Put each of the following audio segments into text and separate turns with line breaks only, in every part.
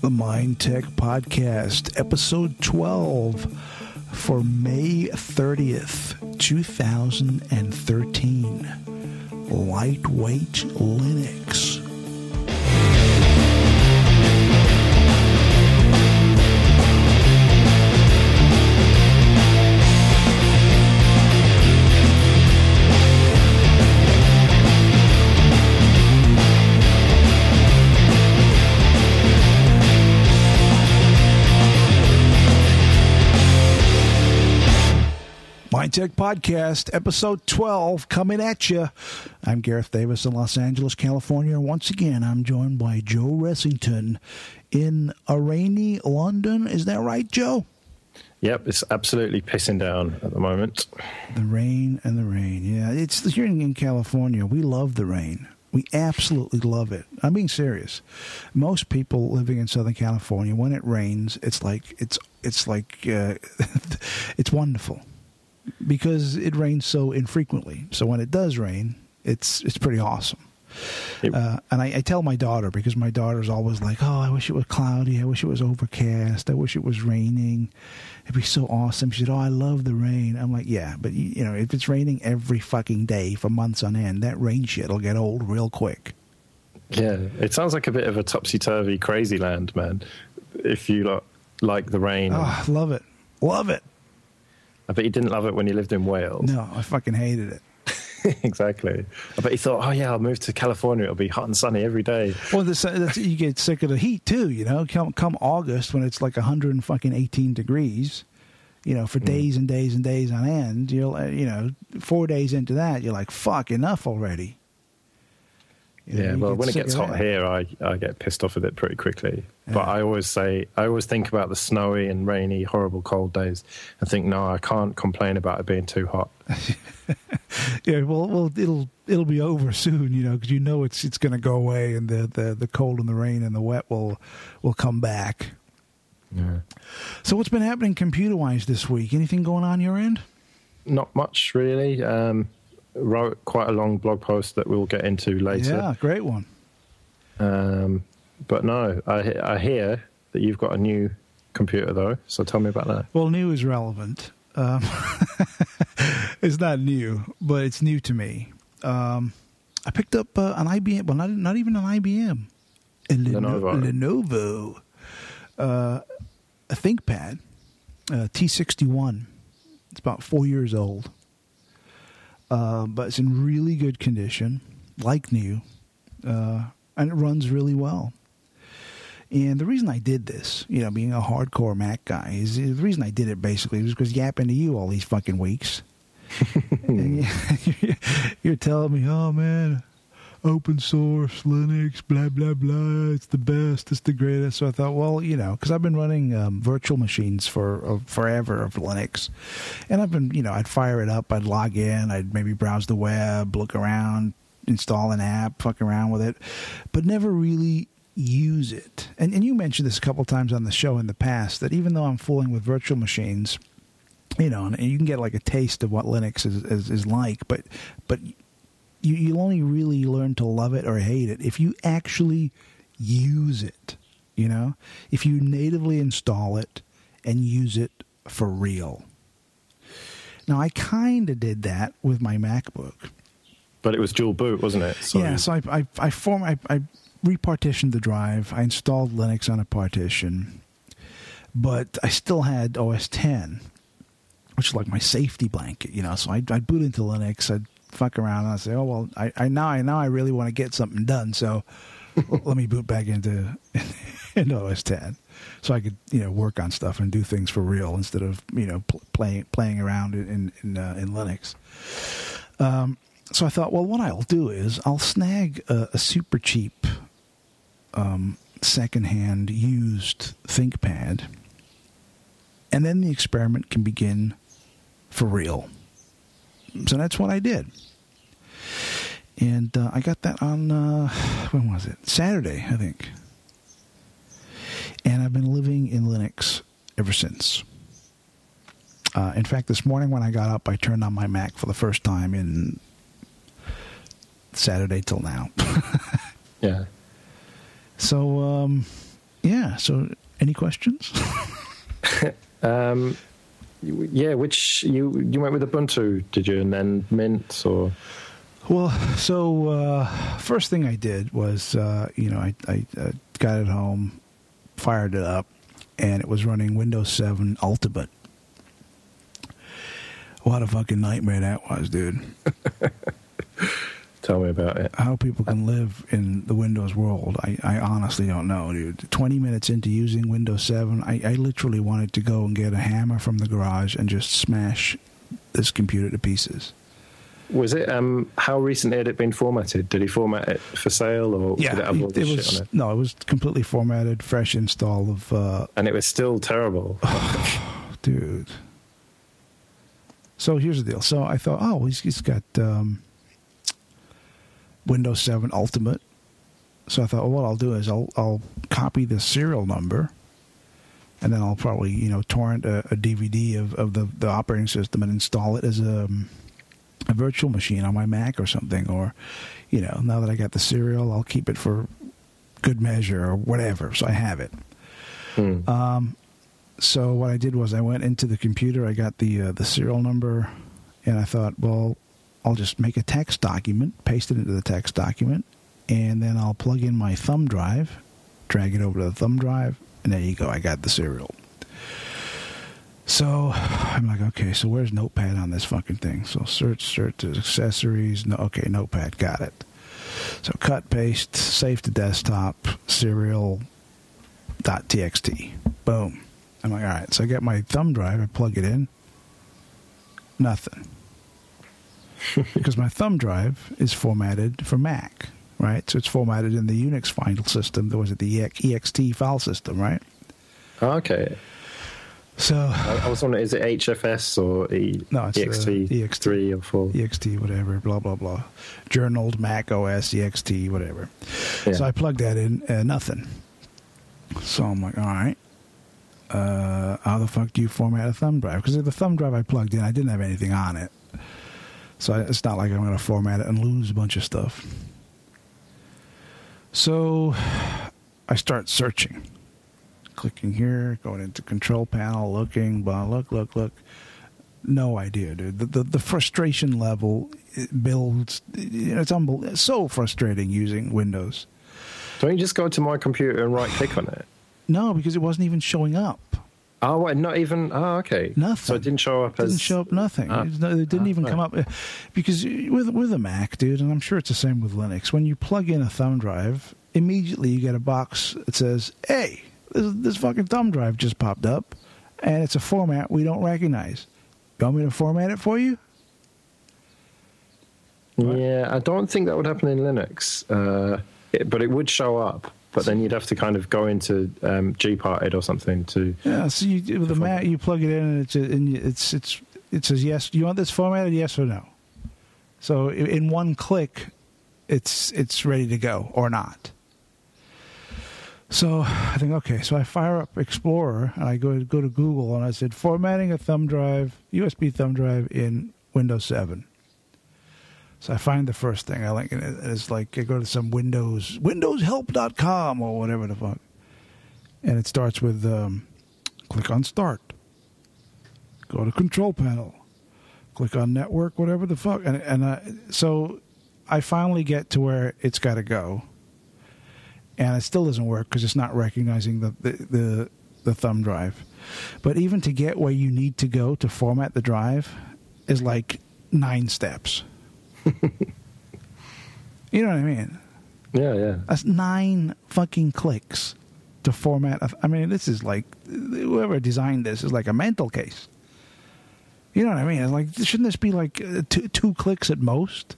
The Mind Tech Podcast, episode 12 for May 30th, 2013. Lightweight Linux. Tech Podcast, episode 12, coming at you. I'm Gareth Davies in Los Angeles, California. Once again, I'm joined by Joe Ressington in a rainy London. Is that right, Joe?
Yep, it's absolutely pissing down at the moment.
The rain and the rain. Yeah, it's here in California. We love the rain. We absolutely love it. I'm being serious. Most people living in Southern California, when it rains, it's like it's it's like uh, it's wonderful because it rains so infrequently. So when it does rain, it's it's pretty awesome. Uh, and I, I, tell my daughter because my daughter's always like, "Oh, I wish it was cloudy. I wish it was overcast. I wish it was raining. It'd be so awesome." She said, "Oh, I love the rain." I'm like, "Yeah, but you, you know, if it's raining every fucking day for months on end, that rain shit'll get old real quick."
Yeah, it sounds like a bit of a topsy turvy crazy land, man. If you like, like the rain,
oh, love it, love it.
I bet you didn't love it when you lived in Wales.
No, I fucking hated it.
exactly. I bet you thought, oh yeah, I'll move to California. It'll be hot and sunny every day.
Well, this, you get sick of the heat too. You know, come come August when it's like hundred and fucking eighteen degrees. You know, for mm. days and days and days on end. You'll, you know, four days into that, you're like, fuck, enough already.
You know, yeah, well, when it gets hot here, I, I get pissed off with it pretty quickly. Yeah. But I always say, I always think about the snowy and rainy, horrible cold days and think, no, I can't complain about it being too hot.
yeah, well, well, it'll it'll be over soon, you know, because you know it's it's going to go away, and the, the the cold and the rain and the wet will will come back. Yeah. So, what's been happening computer wise this week? Anything going on your end?
Not much, really. Um, wrote quite a long blog post that we'll get into later.
Yeah, great one.
Um, but no, I, I hear that you've got a new computer though. So tell me about that.
Well, new is relevant. Um, it's not new, but it's new to me. Um, I picked up uh, an IBM. Well, not not even an IBM. A Lenovo. Lenovo. Uh, a ThinkPad, uh, T61. It's about four years old. Uh, but it's in really good condition, like new, uh, and it runs really well. And the reason I did this, you know, being a hardcore Mac guy, is the reason I did it basically was because yapping to you all these fucking weeks. you're telling me, oh man, open source, Linux, blah, blah, blah. It's the best. It's the greatest. So I thought, well, you know, because I've been running um, virtual machines for uh, forever of Linux. And I've been, you know, I'd fire it up, I'd log in, I'd maybe browse the web, look around, install an app, fuck around with it, but never really use it. And, and you mentioned this a couple times on the show in the past that even though I'm fooling with virtual machines, you know, and you can get like a taste of what Linux is, is, is like, but but you, you only really learn to love it or hate it if you actually use it. You know, if you natively install it and use it for real. Now, I kind of did that with my MacBook.
But it was dual boot, wasn't it?
So yeah, so I, I, I, form, I, I repartitioned the drive. I installed Linux on a partition, but I still had OS 10, which is like my safety blanket, you know. So I, I'd boot into Linux. I'd fuck around and I say, oh well, I, I now I now I really want to get something done, so let me boot back into into OS 10, so I could you know work on stuff and do things for real instead of you know pl- playing playing around in in uh, in Linux. Um, so I thought, well, what I'll do is I'll snag a, a super cheap, um, secondhand used ThinkPad, and then the experiment can begin for real. So that's what I did. And uh, I got that on, uh, when was it? Saturday, I think. And I've been living in Linux ever since. Uh, in fact, this morning when I got up, I turned on my Mac for the first time in Saturday till now.
Yeah.
So, um, yeah. So, any questions?
um, yeah. Which you you went with Ubuntu, did you, and then Mint or?
Well, so uh, first thing I did was, uh, you know, I, I uh, got it home, fired it up, and it was running Windows 7 Ultimate. What a fucking nightmare that was, dude.
Tell me about it.
How people can live in the Windows world, I, I honestly don't know, dude. 20 minutes into using Windows 7, I, I literally wanted to go and get a hammer from the garage and just smash this computer to pieces.
Was it? Um, how recently had it been formatted? Did he format it for sale, or
yeah, did it have all this was, shit on it? No, it was completely formatted, fresh install of. Uh,
and it was still terrible,
dude. So here's the deal. So I thought, oh, he's, he's got um, Windows 7 Ultimate. So I thought, well, what I'll do is I'll I'll copy the serial number, and then I'll probably you know torrent a, a DVD of, of the, the operating system and install it as a a virtual machine on my Mac or something, or you know, now that I got the serial, I'll keep it for good measure or whatever. So I have it. Hmm. Um, so what I did was I went into the computer, I got the uh, the serial number, and I thought, well, I'll just make a text document, paste it into the text document, and then I'll plug in my thumb drive, drag it over to the thumb drive, and there you go. I got the serial. So I'm like, okay, so where's Notepad on this fucking thing? So search, search accessories. No, okay, Notepad, got it. So cut, paste, save to desktop, serial.txt. Boom. I'm like, all right. So I get my thumb drive, I plug it in. Nothing. because my thumb drive is formatted for Mac, right? So it's formatted in the Unix file system. There was it the ext file system, right?
Okay.
So
I, was wondering, is it HFS or e,
no, it's
EXT,
uh, EXT
three or four?
EXT, whatever, blah blah blah. Journaled Mac OS EXT, whatever. Yeah. So I plugged that in, and nothing. So I'm like, all right. Uh, how the fuck do you format a thumb drive? Because the thumb drive I plugged in, I didn't have anything on it. So it's not like I'm going to format it and lose a bunch of stuff. So I start searching clicking here, going into control panel, looking, blah, look, look, look. No idea, dude. The the, the frustration level builds. You know, it's unbel- so frustrating using Windows.
Don't you just go to my computer and right click on it?
No, because it wasn't even showing up.
Oh, wait, not even. Oh, okay.
Nothing.
So it didn't show up
it Didn't show up. Nothing. Uh, it didn't uh, even come up because with with a Mac, dude, and I'm sure it's the same with Linux. When you plug in a thumb drive, immediately you get a box that says, "Hey, this, this fucking thumb drive just popped up, and it's a format we don't recognize. You want me to format it for you?
Yeah, I don't think that would happen in Linux, uh, it, but it would show up. But then you'd have to kind of go into um, gparted or something to.
Yeah, so you, with the Mac, you plug it in, and it's and it's it's it says yes. Do you want this formatted? Yes or no. So in one click, it's it's ready to go or not. So I think, okay, so I fire up Explorer and I go go to Google and I said formatting a thumb drive, USB thumb drive in Windows 7. So I find the first thing I like, and it's like I go to some Windows WindowsHelp.com or whatever the fuck, and it starts with um, click on Start, go to Control Panel, click on Network, whatever the fuck, and and I, so I finally get to where it's got to go. And it still doesn't work because it's not recognizing the, the, the the thumb drive. But even to get where you need to go to format the drive is like nine steps. you know what I mean?
Yeah, yeah.
That's nine fucking clicks to format. A, I mean, this is like whoever designed this is like a mental case. You know what I mean? It's like shouldn't this be like uh, two, two clicks at most?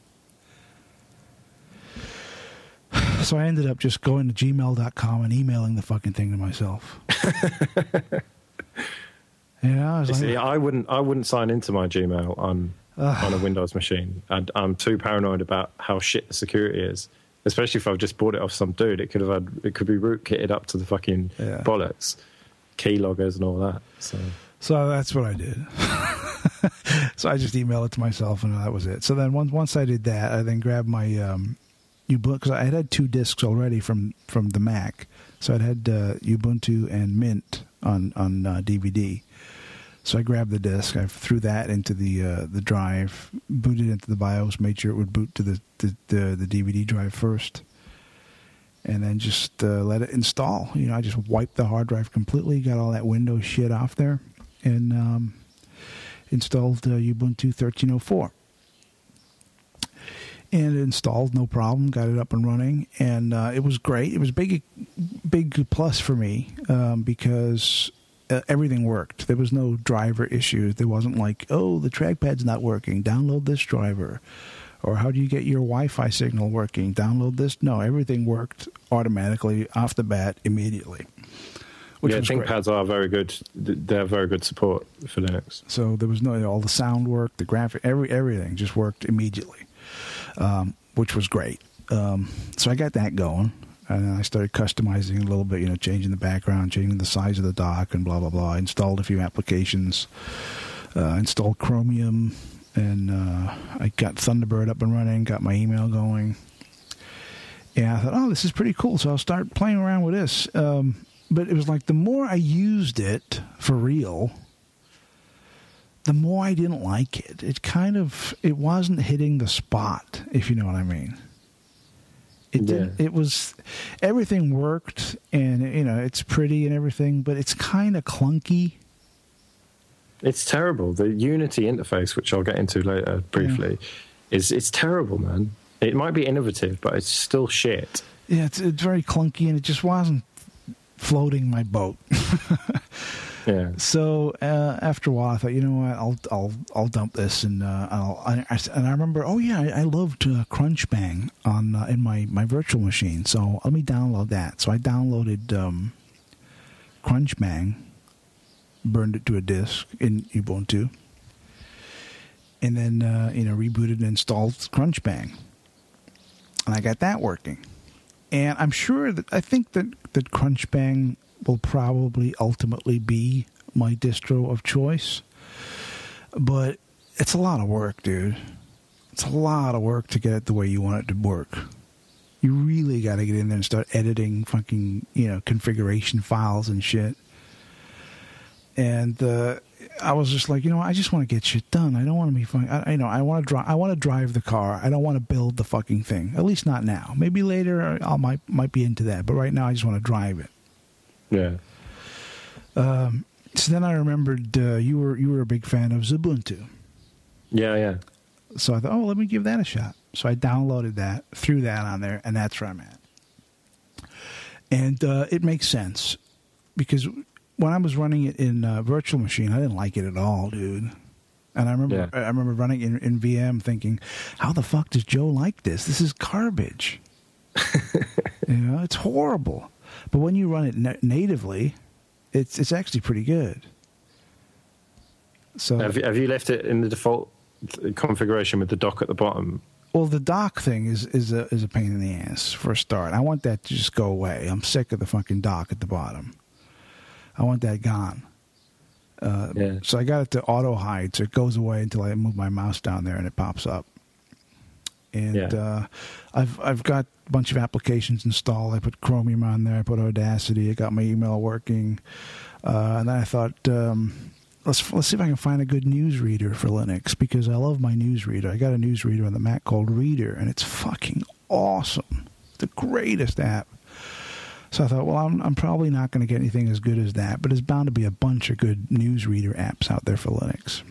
So I ended up just going to gmail.com and emailing the fucking thing to myself. you know, I, like,
I wouldn't I wouldn't sign into my Gmail on uh, on a Windows machine. And I'm too paranoid about how shit the security is. Especially if I've just bought it off some dude, it could have had it could be rootkitted up to the fucking yeah. bollocks, keyloggers and all that. So
so that's what I did. so I just emailed it to myself, and that was it. So then once once I did that, I then grabbed my um, Ubuntu because I had had two discs already from from the Mac, so I'd had uh, Ubuntu and Mint on on uh, DVD. So I grabbed the disc, I threw that into the uh, the drive, booted into the BIOS, made sure it would boot to the the, the, the DVD drive first, and then just uh, let it install. You know, I just wiped the hard drive completely, got all that Windows shit off there, and um, installed uh, Ubuntu 13.04 and it installed no problem. Got it up and running, and uh, it was great. It was big, big plus for me um, because uh, everything worked. There was no driver issues. There wasn't like, oh, the trackpad's not working. Download this driver, or how do you get your Wi-Fi signal working? Download this. No, everything worked automatically off the bat immediately.
Which yeah, ThinkPads are very good. They have very good support for Linux.
So there was no all the sound work, the graphic, every everything just worked immediately um, which was great. Um, so I got that going. And I started customizing a little bit, you know, changing the background, changing the size of the dock, and blah blah blah. I installed a few applications, uh, installed Chromium, and uh, I got Thunderbird up and running, got my email going. And I thought, oh, this is pretty cool. So I'll start playing around with this. Um, but it was like the more I used it for real, the more I didn't like it. It kind of it wasn't hitting the spot, if you know what I mean. It yeah. did it was everything worked and you know, it's pretty and everything, but it's kind of clunky.
It's terrible. The Unity interface, which I'll get into later briefly, yeah. is it's terrible, man. It might be innovative, but it's still shit.
Yeah, it's, it's very clunky and it just wasn't floating my boat. So uh, after a while, I thought, you know what, I'll I'll I'll dump this, and uh, I'll I, I, and I remember, oh yeah, I, I loved uh, Crunchbang on uh, in my my virtual machine, so let me download that. So I downloaded um, Crunchbang, burned it to a disk in Ubuntu, and then uh, you know rebooted and installed Crunchbang, and I got that working. And I'm sure that I think that that Crunchbang will probably ultimately be my distro of choice. But it's a lot of work, dude. It's a lot of work to get it the way you want it to work. You really got to get in there and start editing fucking, you know, configuration files and shit. And uh, I was just like, you know, I just want to get shit done. I don't want to be fucking. I, you know, I want to drive. I want to drive the car. I don't want to build the fucking thing. At least not now. Maybe later I might might be into that. But right now, I just want to drive it.
Yeah.
Um, so then I remembered uh, you were you were a big fan of Xubuntu.
Yeah, yeah.
So I thought, oh, let me give that a shot. So I downloaded that, threw that on there, and that's where I'm at. And uh, it makes sense because when I was running it in uh, virtual machine, I didn't like it at all, dude. And I remember, yeah. I remember running in, in VM, thinking, "How the fuck does Joe like this? This is garbage." you know, it's horrible. But when you run it na- natively, it's it's actually pretty good.
So have you, have you left it in the default configuration with the dock at the bottom?
Well, the dock thing is is a is a pain in the ass for a start. I want that to just go away. I'm sick of the fucking dock at the bottom. I want that gone. Uh, yeah. So I got it to auto hide, so it goes away until I move my mouse down there and it pops up and yeah. uh, I've I've got a bunch of applications installed. I put Chromium on there. I put Audacity. I got my email working, uh, and then I thought. Um, let's let's see if I can find a good newsreader for Linux because I love my newsreader. I got a newsreader on the Mac called Reader, and it's fucking awesome. the greatest app. So I thought, well, I'm I'm probably not going to get anything as good as that, but there's bound to be a bunch of good newsreader apps out there for Linux.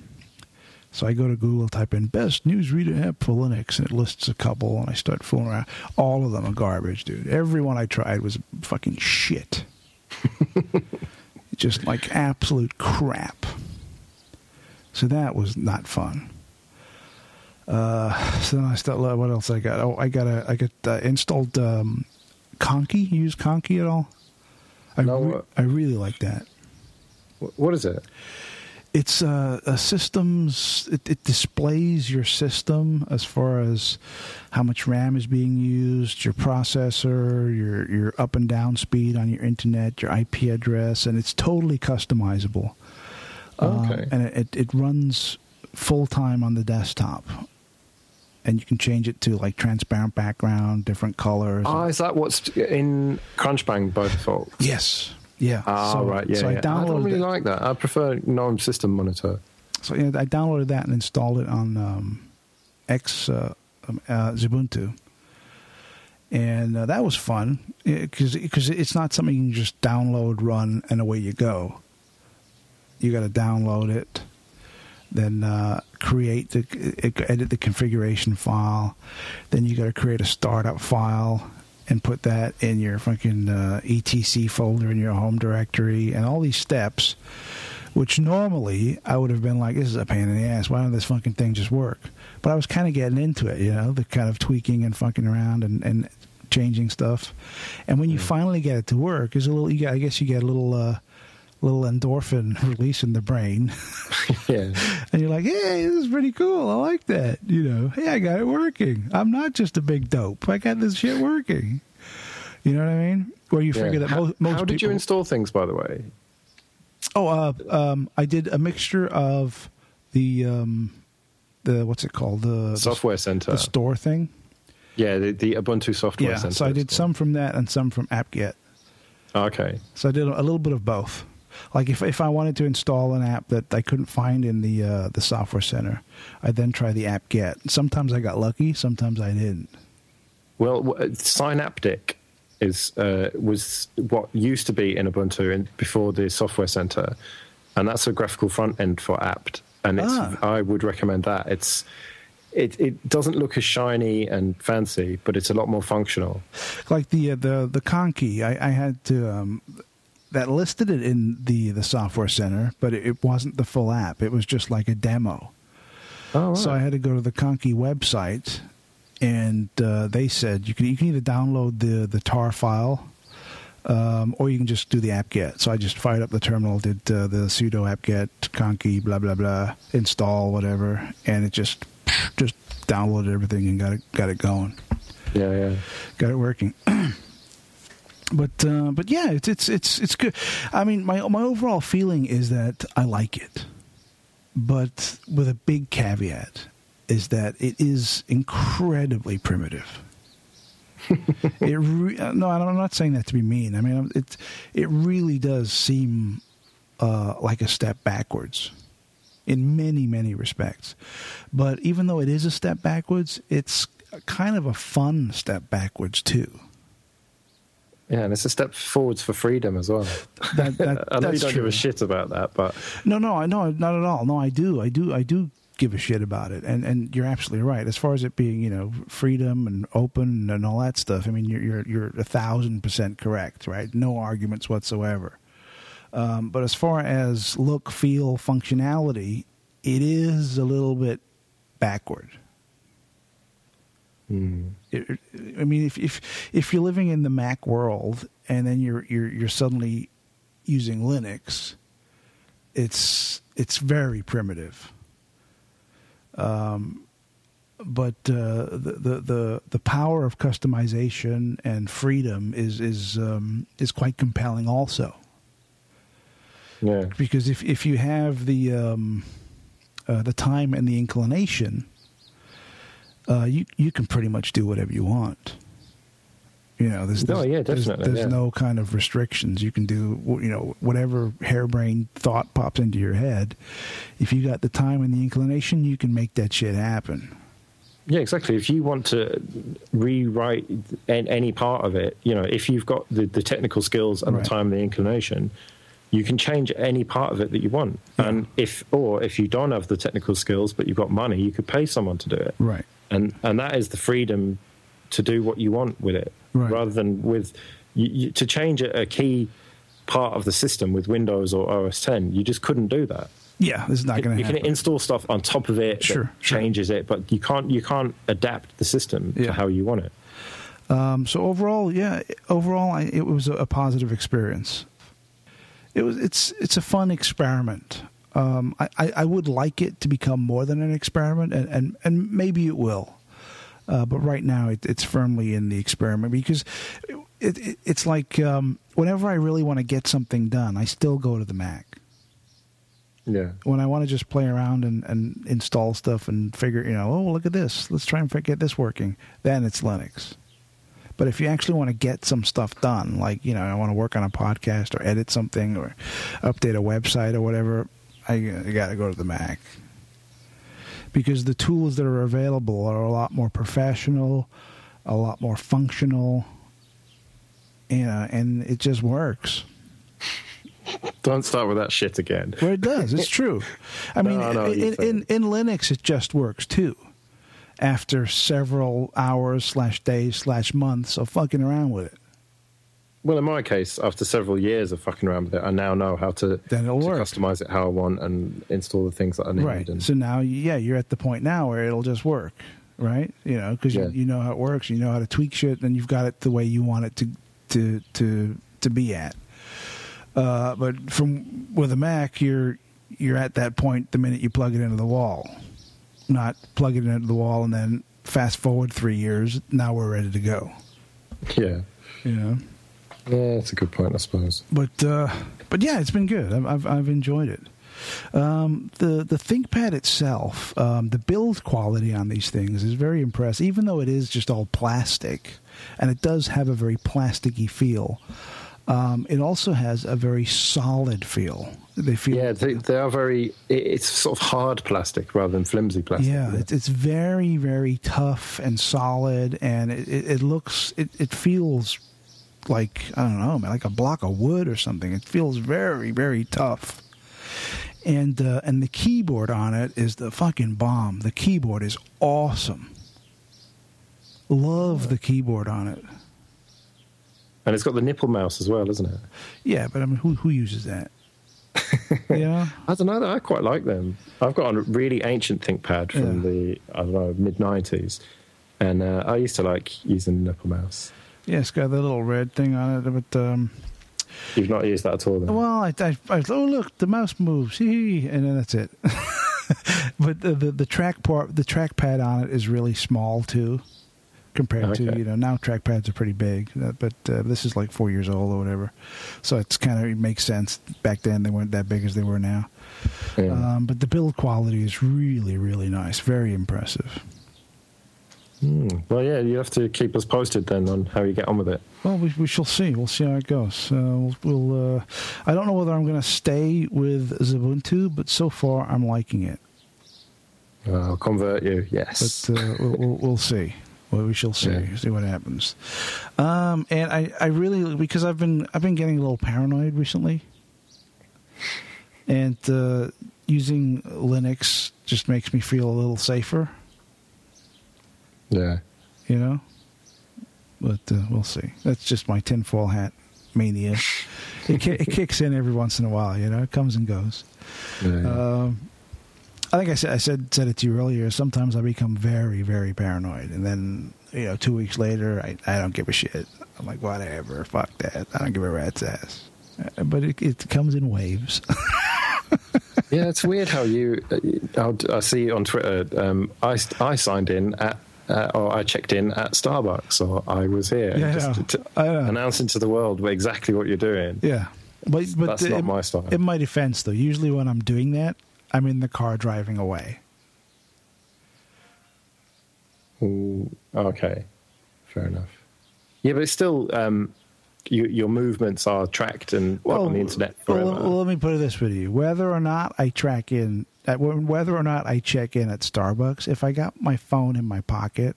So I go to Google, type in best newsreader app for Linux, and it lists a couple, and I start fooling around. All of them are garbage, dude. Every one I tried was fucking shit. Just like absolute crap. So that was not fun. Uh, so then I start. What else I got? Oh, I got a. I got uh, installed um, Conky. You use Conky at all? I no, re- I really like that.
What is it?
It's uh, a systems it, it, displays your system as far as how much ram is being used your processor your your up and down speed on your internet your ip address and it's totally customizable
okay. Um,
and it, it runs full time on the desktop and you can change it to like transparent background, different colors.
Oh, is that what's in Crunchbang by default?
Yes. Yeah.
Oh, so, right. Yeah. So yeah. I, downloaded I don't really it. like that. I prefer GNOME System Monitor.
So yeah, I downloaded that and installed it on um, X uh, um, uh, Xubuntu, and uh, that was fun because because it's not something you can just download, run, and away you go. You got to download it, then uh, create the edit the configuration file, then you got to create a startup file and put that in your fucking uh, etc folder in your home directory, and all these steps which normally I would have been like, this is a pain in the ass. Why don't this fucking thing just work? But I was kind of getting into it, you know, the kind of tweaking and fucking around and, and changing stuff. And when you mm. finally get it to work, is a little, you get, I guess you get a little, uh, little endorphin release in the brain. yeah. And you're like, hey, this is pretty cool. I like that. You know, hey, I got it working. I'm not just a big dope. I got this shit working. You know what I mean? Where you yeah. figure that
how,
most, most
How did
people,
you install things, by the way?
Oh, uh, um, I did a mixture of the um, the what's it called the
software center
the store thing.
Yeah, the, the Ubuntu software
yeah,
center.
so I did store. some from that and some from apt-get.
Okay.
So I did a little bit of both. Like if if I wanted to install an app that I couldn't find in the uh, the software center, I then try the apt-get. Sometimes I got lucky, sometimes I didn't.
Well, Synaptic is uh, was what used to be in Ubuntu in, before the software center, and that's a graphical front end for apt. And ah. I would recommend that. It's it it doesn't look as shiny and fancy, but it's a lot more functional.
Like the uh, the the Conky, I, I had to. Um, that listed it in the the software center, but it, it wasn't the full app. It was just like a demo. Oh, right. So I had to go to the Conky website and uh, they said you can you can either download the the tar file um, or you can just do the apt-get. So I just fired up the terminal, did uh, the sudo apt-get conky blah blah blah install whatever, and it just just downloaded everything and got it got it going.
Yeah, yeah,
got it working. but uh, but yeah, it's it's it's it's good. I mean, my my overall feeling is that I like it, but with a big caveat is that it is incredibly primitive. it re- uh, no, I'm not saying that to be mean. I mean, it it really does seem uh, like a step backwards in many many respects. But even though it is a step backwards, it's kind of a fun step backwards too.
Yeah, and it's a step forwards for freedom as well. That, that, I know you don't true. give a shit about that, but
no, no, I know not at all. No, I do, I do, I do give a shit about it. And and you're absolutely right. As far as it being, you know, freedom and open and all that stuff, I mean, you're you're, you're a thousand percent correct, right? No arguments whatsoever. Um, but as far as look, feel, functionality, it is a little bit backward.
Mm.
It, I mean, if if if you're living in the Mac world and then you're you're you're suddenly using Linux, it's it's very primitive. Um, but uh, the, the, the the power of customization and freedom is is um, is quite compelling also.
Yeah.
Because if if you have the um, uh, the time and the inclination, uh, you you can pretty much do whatever you want. You know, there's,
no, yeah,
there's, there's
yeah.
no kind of restrictions. You can do, you know, whatever harebrained thought pops into your head. If you got the time and the inclination, you can make that shit happen.
Yeah, exactly. If you want to rewrite any part of it, you know, if you've got the, the technical skills and right. the time and the inclination, you can change any part of it that you want. Yeah. And if, or if you don't have the technical skills but you've got money, you could pay someone to do it.
Right.
And and that is the freedom to do what you want with it right. rather than with you, you, to change a, a, key part of the system with Windows or OS 10. You just couldn't do that.
Yeah, this is not going to.
You
happen.
can install stuff on top of it
sure,
changes it, but you can't you can't adapt the system yeah. to how you want it.
Um, so overall, yeah, overall, I, it was a, a, positive experience. It was it's it's a fun experiment. Um, I, I, would like it to become more than an experiment, and, and, and maybe it will. Uh, but right now, it, it's firmly in the experiment because it, it, it's like um, whenever I really want to get something done, I still go to the Mac.
Yeah.
When I want to just play around and, and install stuff and figure, you know, oh, look at this. Let's try and get this working. Then it's Linux. But if you actually want to get some stuff done, like, you know, I want to work on a podcast or edit something or update a website or whatever, I, I got to go to the Mac. Because the tools that are available are a lot more professional, a lot more functional, you uh, know, and it just works.
Don't start with that shit again.
Well, it does. It's true. I mean, no, no, in, in, in Linux, it just works too. After several hours slash days slash months of fucking around with it.
Well, in my case, after several years of fucking around with it, I now know how to, then it'll to work. customize it how I want and install the things that I need.
Right.
And,
so now, yeah, you're at the point now where it'll just work, right? You know, because yeah. you, you know how it works, you know how to tweak shit, and you've got it the way you want it to to to to be at. Uh, but from with a Mac, you're you're at that point the minute you plug it into the wall, not plug it into the wall and then fast forward three years. Now we're ready to go.
Yeah.
Yeah.
Yeah, that's a good point, I suppose.
But uh, but yeah, it's been good. I've I've, I've enjoyed it. Um, the the ThinkPad itself, um, the build quality on these things is very impressive. Even though it is just all plastic, and it does have a very plasticky feel. Um, it also has a very solid feel. They feel
yeah, they, they, are very. It's sort of hard plastic rather than flimsy plastic.
Yeah, it's, it's very very tough and solid, and it, it, it looks it, it feels like I don't know, man, like a block of wood or something. It feels very very tough. And uh, and the keyboard on it is the fucking bomb. The keyboard is awesome. Love the keyboard on it.
And it's got the nipple mouse as well, isn't it?
Yeah, but I mean, who who uses that? yeah,
I don't know. I quite like them. I've got a really ancient ThinkPad from yeah. the I don't know mid nineties, and uh, I used to like using the nipple mouse.
Yeah, it's got the little red thing on it, but um,
you've not used that at all. Then?
Well, I, I, I oh look, the mouse moves, and then that's it. but the, the the track part, the trackpad on it is really small too compared okay. to you know now trackpads are pretty big, uh, but uh, this is like four years old or whatever, so it's kind of it makes sense. Back then they weren't that big as they were now, yeah. um, but the build quality is really really nice, very impressive.
Mm. Well, yeah, you have to keep us posted then on how you get on with it.
Well, we, we shall see. We'll see how it goes. Uh, we'll. we'll uh, I don't know whether I'm going to stay with Xubuntu, but so far I'm liking it.
I'll convert you. Yes,
but uh, we'll, we'll, we'll see. Well, we shall see. Yeah. See what happens. Um, and I, I really because I've been I've been getting a little paranoid recently, and uh, using Linux just makes me feel a little safer.
Yeah,
you know. But uh, we'll see. That's just my tinfoil hat mania. it, it kicks in every once in a while. You know, it comes and goes. Yeah. Um, I think I said I said said it to you earlier. Sometimes I become very very paranoid, and then you know two weeks later I I don't give a shit. I'm like whatever, fuck that. I don't give a rat's ass. Uh, but it it comes in waves.
yeah, it's weird how you. Uh, i see on Twitter. Um, I I signed in at uh, or I checked in at Starbucks, or I was here, yeah, just to, announcing to the world exactly what you're doing.
Yeah, but but
that's not my style.
In my defense, though, usually when I'm doing that, I'm in the car driving away.
Ooh, okay, fair enough. Yeah, but it's still um, you, your movements are tracked and well, on the internet forever.
Well, well, let me put it this way to you: whether or not I track in, whether or not I check in at Starbucks, if I got my phone in my pocket,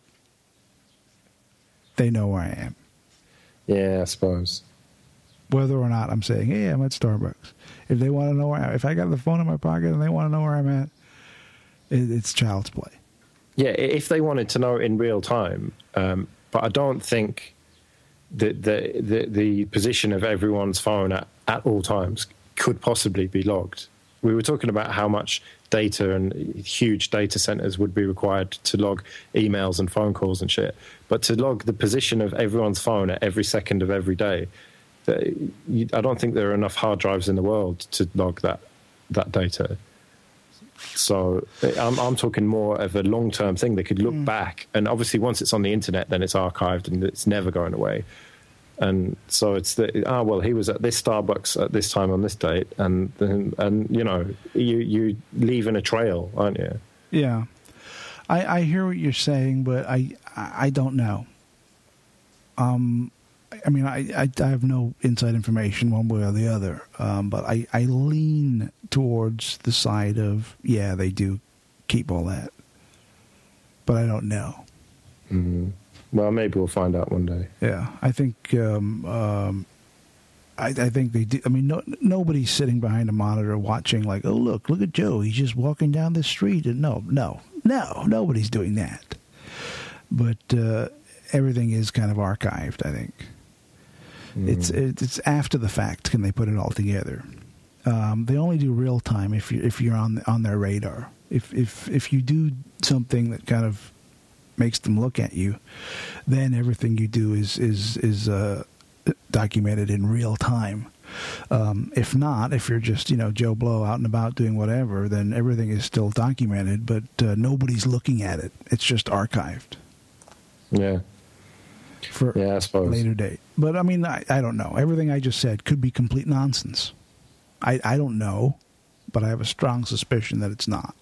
they know where I am.
Yeah, I suppose.
Whether or not I'm saying, "Hey, I'm at Starbucks," If they want to know where, I, if I got the phone in my pocket and they want to know where I'm at, it, it's child's play.
Yeah, if they wanted to know in real time, um, but I don't think that the, the the position of everyone's phone at, at all times could possibly be logged. We were talking about how much data and huge data centers would be required to log emails and phone calls and shit. But to log the position of everyone's phone at every second of every day, I don't think there are enough hard drives in the world to log that that data. So I'm, I'm talking more of a long term thing. They could look mm. back, and obviously once it's on the internet, then it's archived and it's never going away. And so it's the ah well he was at this Starbucks at this time on this date, and and, and you know you you leaving a trail, aren't you?
Yeah, I I hear what you're saying, but I I don't know. Um, I mean, I, I, I have no inside information one way or the other, um, but I I lean towards the side of yeah they do keep all that, but I don't know.
Mm-hmm. Well, maybe we'll find out one day.
Yeah, I think um, um, I, I, think they do. I mean, no, nobody's sitting behind a monitor watching like, oh look, look at Joe, he's just walking down the street. And no, no, no, nobody's doing that. But uh, everything is kind of archived. I think mm. it's it's after the fact can they put it all together. Um, they only do real time if you if you're on on their radar. If if if you do something that kind of makes them look at you, then everything you do is is is uh, documented in real time. Um, if not, if you're just you know Joe Blow out and about doing whatever, then everything is still documented, but uh, nobody's looking at it. It's just archived.
Yeah.
For
yeah, I suppose.
later date. But I mean, I, I don't know. Everything I just said could be complete nonsense. I I don't know, but I have a strong suspicion that it's not.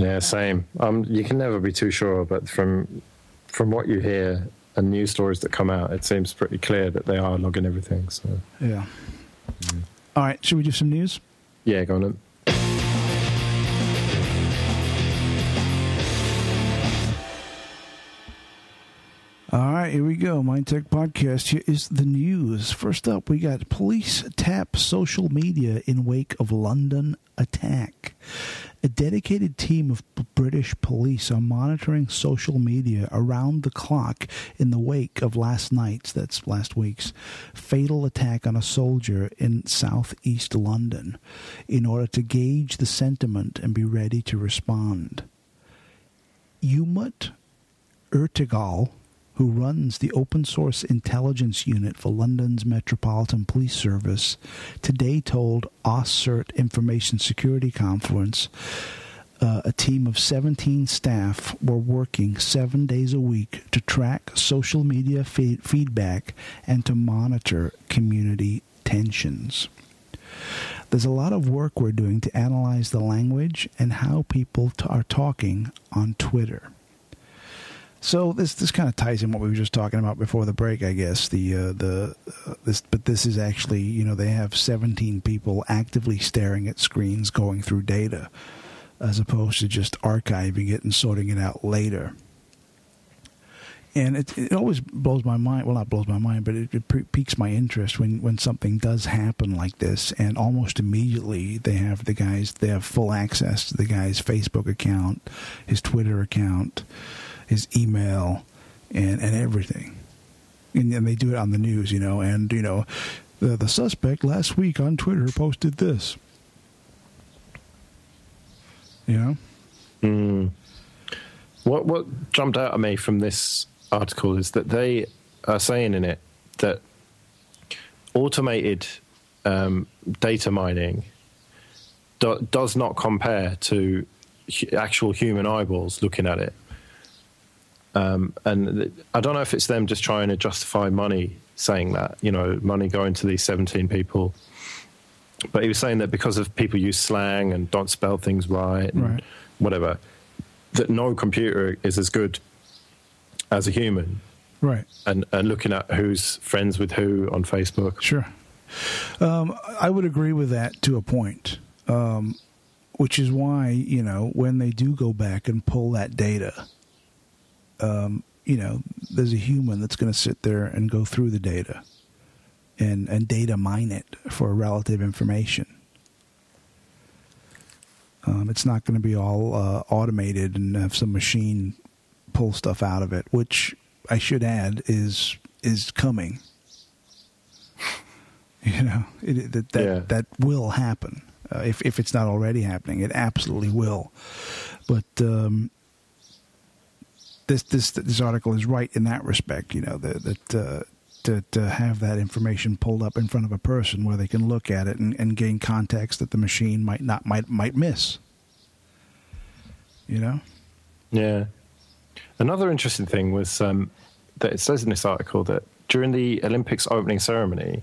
Yeah, same. Um, you can never be too sure, but from from what you hear and news stories that come out, it seems pretty clear that they are logging everything. So
yeah. Mm. All right, should we do some news?
Yeah, go on. Then.
All right, here we go. Mind Tech Podcast. Here is the news. First up, we got police tap social media in wake of London attack. A dedicated team of British police are monitoring social media around the clock in the wake of last night's, that's last week's, fatal attack on a soldier in southeast London in order to gauge the sentiment and be ready to respond. Umut Ertugal who runs the open source intelligence unit for London's Metropolitan Police Service, today told OSCERT Information Security Conference uh, a team of 17 staff were working seven days a week to track social media feed- feedback and to monitor community tensions. There's a lot of work we're doing to analyze the language and how people are talking on Twitter. So this this kind of ties in what we were just talking about before the break, I guess. The uh, the uh, this, but this is actually you know they have 17 people actively staring at screens, going through data, as opposed to just archiving it and sorting it out later. And it it always blows my mind. Well, not blows my mind, but it, it piques my interest when when something does happen like this, and almost immediately they have the guys they have full access to the guy's Facebook account, his Twitter account his email, and and everything. And, and they do it on the news, you know. And you know, the the suspect last week on Twitter posted this. You know.
Mm. What what jumped out at me from this article is that they are saying in it that automated um, data mining do, does not compare to actual human eyeballs looking at it. Um, and I don't know if it's them just trying to justify money saying that, you know, money going to these 17 people. But he was saying that because of people use slang and don't spell things right and right. whatever, that no computer is as good as a human.
Right.
And, and looking at who's friends with who on Facebook.
Sure. Um, I would agree with that to a point. Um, which is why, you know, when they do go back and pull that data, um, you know, there's a human that's going to sit there and go through the data and, and data mine it for relative information. Um, it's not going to be all uh, automated and have some machine pull stuff out of it, which I should add is is coming. You know, it, that that, yeah. that will happen uh, if if it's not already happening. It absolutely will. But um, this this this article is right in that respect. You know that that. Uh, to, to have that information pulled up in front of a person where they can look at it and, and gain context that the machine might not might might miss. You know.
Yeah. Another interesting thing was um, that it says in this article that during the Olympics opening ceremony,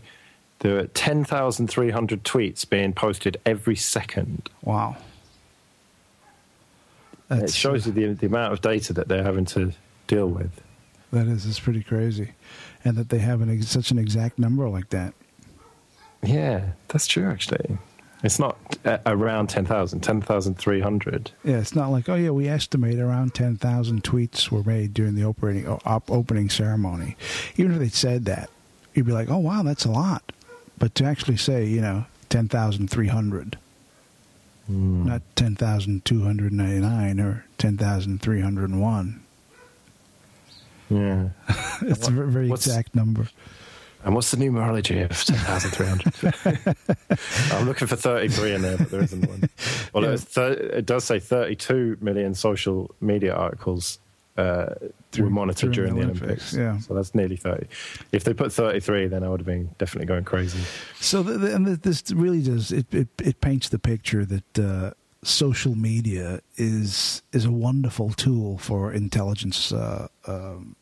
there were 10,300 tweets being posted every second.
Wow.
That's, it shows you the, the amount of data that they're having to deal with.
That is, it's pretty crazy. And that they have an, such an exact number like that.
Yeah, that's true, actually. It's not uh, around 10,000, 10,300.
Yeah, it's not like, oh, yeah, we estimate around 10,000 tweets were made during the opening, op- opening ceremony. Even if they said that, you'd be like, oh, wow, that's a lot. But to actually say, you know, 10,300, mm. not 10,299 or 10,301.
Yeah.
it's what, a very exact number.
And what's the numerology of 10,300? I'm looking for 33 in there, but there isn't one. Well, yeah. thir- it does say 32 million social media articles uh, were monitored during, the Olympics. Olympics. Yeah. So that's nearly 30. If they put 33, then I would have been definitely going crazy.
So, the, the, and this really does, it, it, it paints the picture that uh, social media is, is a wonderful tool for intelligence uh, um,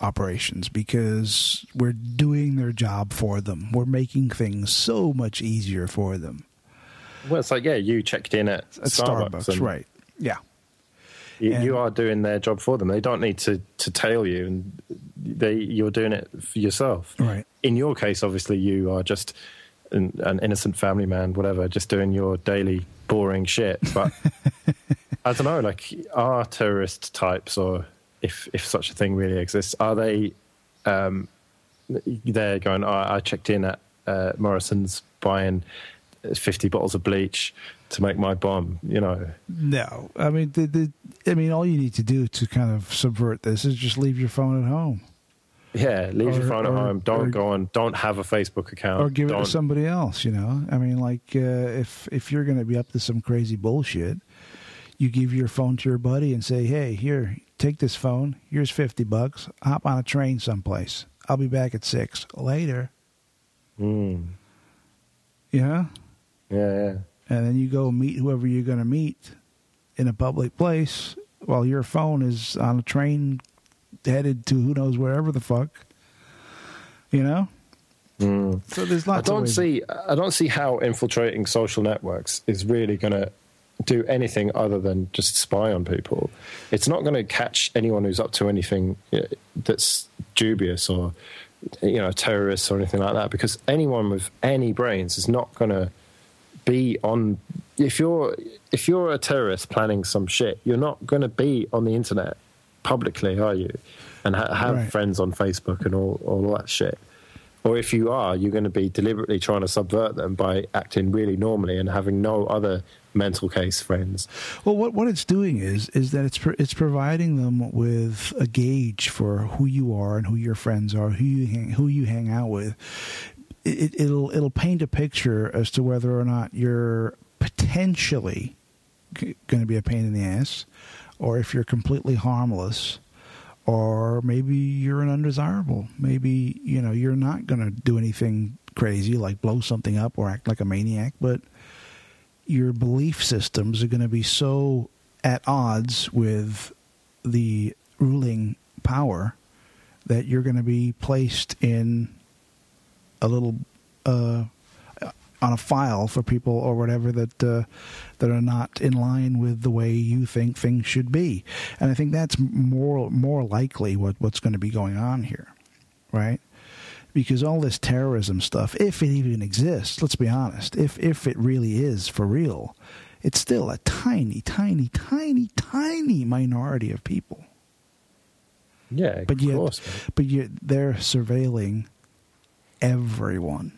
operations because we're doing their job for them. We're making things so much easier for them.
Well, it's like, yeah, you checked in at, at Starbucks. Starbucks
right. Yeah.
You, you, are doing their job for them. They don't need to, to tail you, and they you're doing it for yourself.
Right.
In your case, obviously, you are just an, an innocent family man, whatever, just doing your daily boring shit. But I don't know, like, are terrorist types or if if such a thing really exists, are they um, they're going? Oh, I checked in at uh, Morrison's buying fifty bottles of bleach to make my bomb. You know,
no. I mean, the, the, I mean, all you need to do to kind of subvert this is just leave your phone at home.
Yeah, leave or, your phone or, at home. Don't or, go on. Don't have a Facebook account.
Or give
don't.
it to somebody else. You know, I mean, like uh, if if you're going to be up to some crazy bullshit, you give your phone to your buddy and say, "Hey, here, take this phone. Here's 50 bucks. Hop on a train someplace. I'll be back at 6. Later.
Mm.
Yeah?
Yeah, yeah.
And then you go meet whoever you're going to meet in a public place while your phone is on a train headed to who knows wherever the fuck. You know?
Mm.
So there's lots
I don't see I don't see how infiltrating social networks is really going to do anything other than just spy on people. It's not going to catch anyone who's up to anything that's dubious or you know terrorists or anything like that because anyone with any brains is not going to be on if you're if you're a terrorist planning some shit you're not going to be on the internet publicly are you and ha- have right. friends on facebook and all all that shit or if you are, you're going to be deliberately trying to subvert them by acting really normally and having no other mental case friends.
Well, what what it's doing is is that it's it's providing them with a gauge for who you are and who your friends are, who you hang, who you hang out with. It, it'll it'll paint a picture as to whether or not you're potentially going to be a pain in the ass, or if you're completely harmless or maybe you're an undesirable. Maybe you know you're not going to do anything crazy like blow something up or act like a maniac, but your belief systems are going to be so at odds with the ruling power that you're going to be placed in a little uh, on a file for people or whatever that uh, that are not in line with the way you think things should be. And I think that's more more likely what what's going to be going on here, right? Because all this terrorism stuff, if it even exists, let's be honest, if if it really is for real, it's still a tiny, tiny, tiny, tiny minority of people.
Yeah,
but
yet, course,
but yet they're surveilling everyone.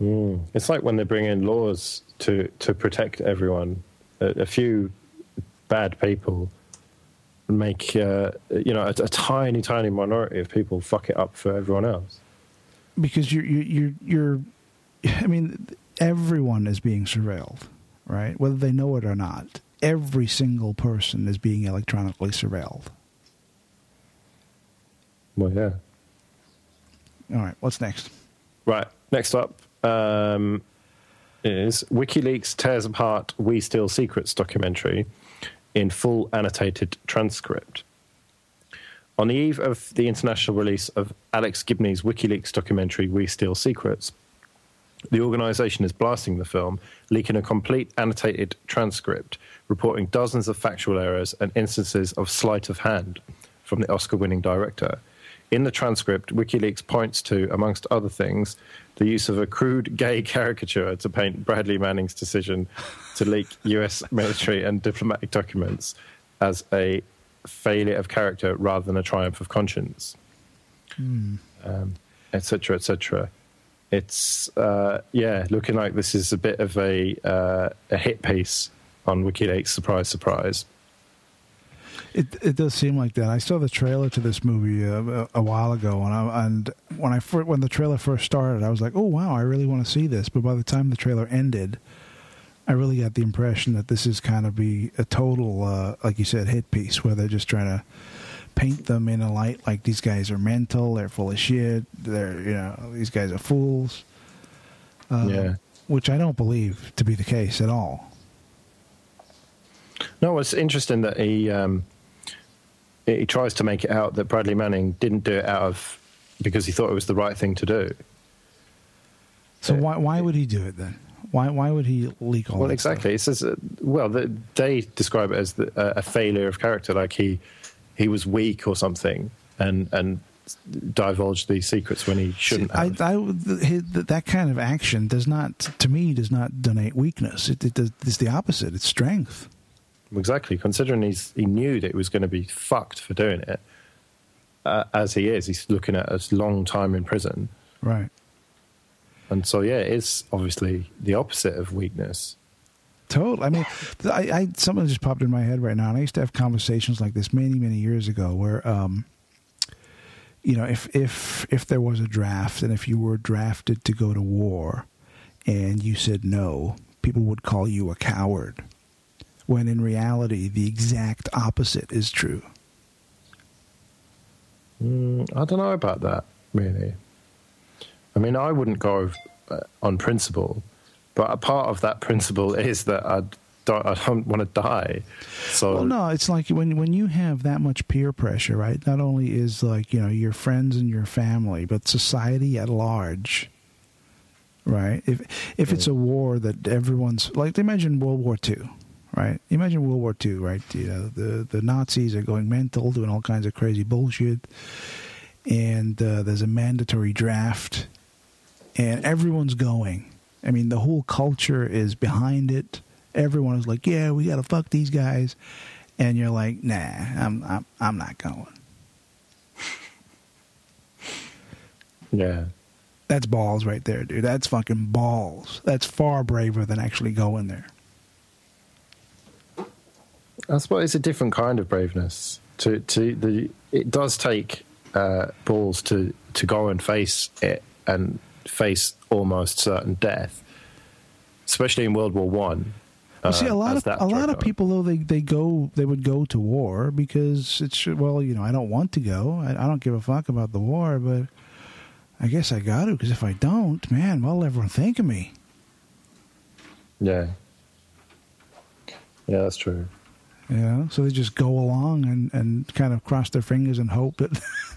Mm. It's like when they bring in laws to to protect everyone. A, a few bad people make uh, you know a, a, tiny tiny minority of people fuck it up for everyone else.
Because you're you're you're, I mean, everyone is being surveilled, right? Whether they know it or not. Every single person is being electronically surveilled.
Well, yeah.
All right. What's next?
Right. Next up, um, is WikiLeaks tears apart We Steal Secrets documentary in full annotated transcript. On the eve of the international release of Alex Gibney's WikiLeaks documentary, We Steal Secrets, the organization is blasting the film, leaking a complete annotated transcript, reporting dozens of factual errors and instances of sleight of hand from the Oscar winning director. In the transcript, WikiLeaks points to, amongst other things, the use of a crude gay caricature to paint Bradley Manning's decision to leak US military and diplomatic documents as a failure of character rather than a triumph of conscience, etc., um, etc. Et it's uh, yeah, looking like this is a bit of a uh, a hit piece on WikiLeaks. Surprise, surprise.
It it does seem like that. I saw the trailer to this movie uh, a while ago, and I, and when I first, when the trailer first started, I was like, "Oh wow, I really want to see this." But by the time the trailer ended, I really got the impression that this is kind of be a total, uh, like you said, hit piece where they're just trying to paint them in a light like these guys are mental, they're full of shit, they're you know these guys are fools.
Um, yeah,
which I don't believe to be the case at all.
No, it's interesting that he um, he tries to make it out that Bradley Manning didn't do it out of because he thought it was the right thing to do.
So uh, why why would he do it then? Why why would he leak all?
Well, exactly.
Stuff?
It says uh, well the, they describe it as the, uh, a failure of character, like he he was weak or something, and and divulged these secrets when he shouldn't
See, have. I, I, that kind of action does not, to me, does not donate weakness. It, it does, it's the opposite. It's strength.
Exactly. Considering he's he knew that he was going to be fucked for doing it, uh, as he is, he's looking at a long time in prison.
Right.
And so, yeah, it is obviously the opposite of weakness.
Totally. I mean, I, I something just popped in my head right now, and I used to have conversations like this many, many years ago, where, um, you know, if if if there was a draft, and if you were drafted to go to war, and you said no, people would call you a coward. When in reality, the exact opposite is true.
Mm, I don't know about that, really. I mean, I wouldn't go uh, on principle but a part of that principle is that I don't, I don't want to die. So
well, no, it's like when when you have that much peer pressure, right? Not only is like you know your friends and your family, but society at large. Right. If if it's a war that everyone's like, imagine World War Two, right? Imagine World War Two, right? You know, the the Nazis are going mental, doing all kinds of crazy bullshit, and uh, there's a mandatory draft, and everyone's going I mean, the whole culture is behind it. Everyone is like, "Yeah, we got to fuck these guys," and you're like, "Nah, I'm I'm I'm not going."
Yeah.
That's balls right there, dude. That's fucking balls. That's far braver than actually going there.
I suppose it's a different kind of braveness. To to the it does take uh, balls to to go and face it and face almost certain death, especially in World War One.
Uh, see, a lot of a lot of people though they, they go they would go to war because it's well you know I don't want to go I, I don't give a fuck about the war but I guess I got to because if I don't man what'll everyone think of me?
Yeah, yeah, that's true.
Yeah, so they just go along and, and kind of cross their fingers and hope that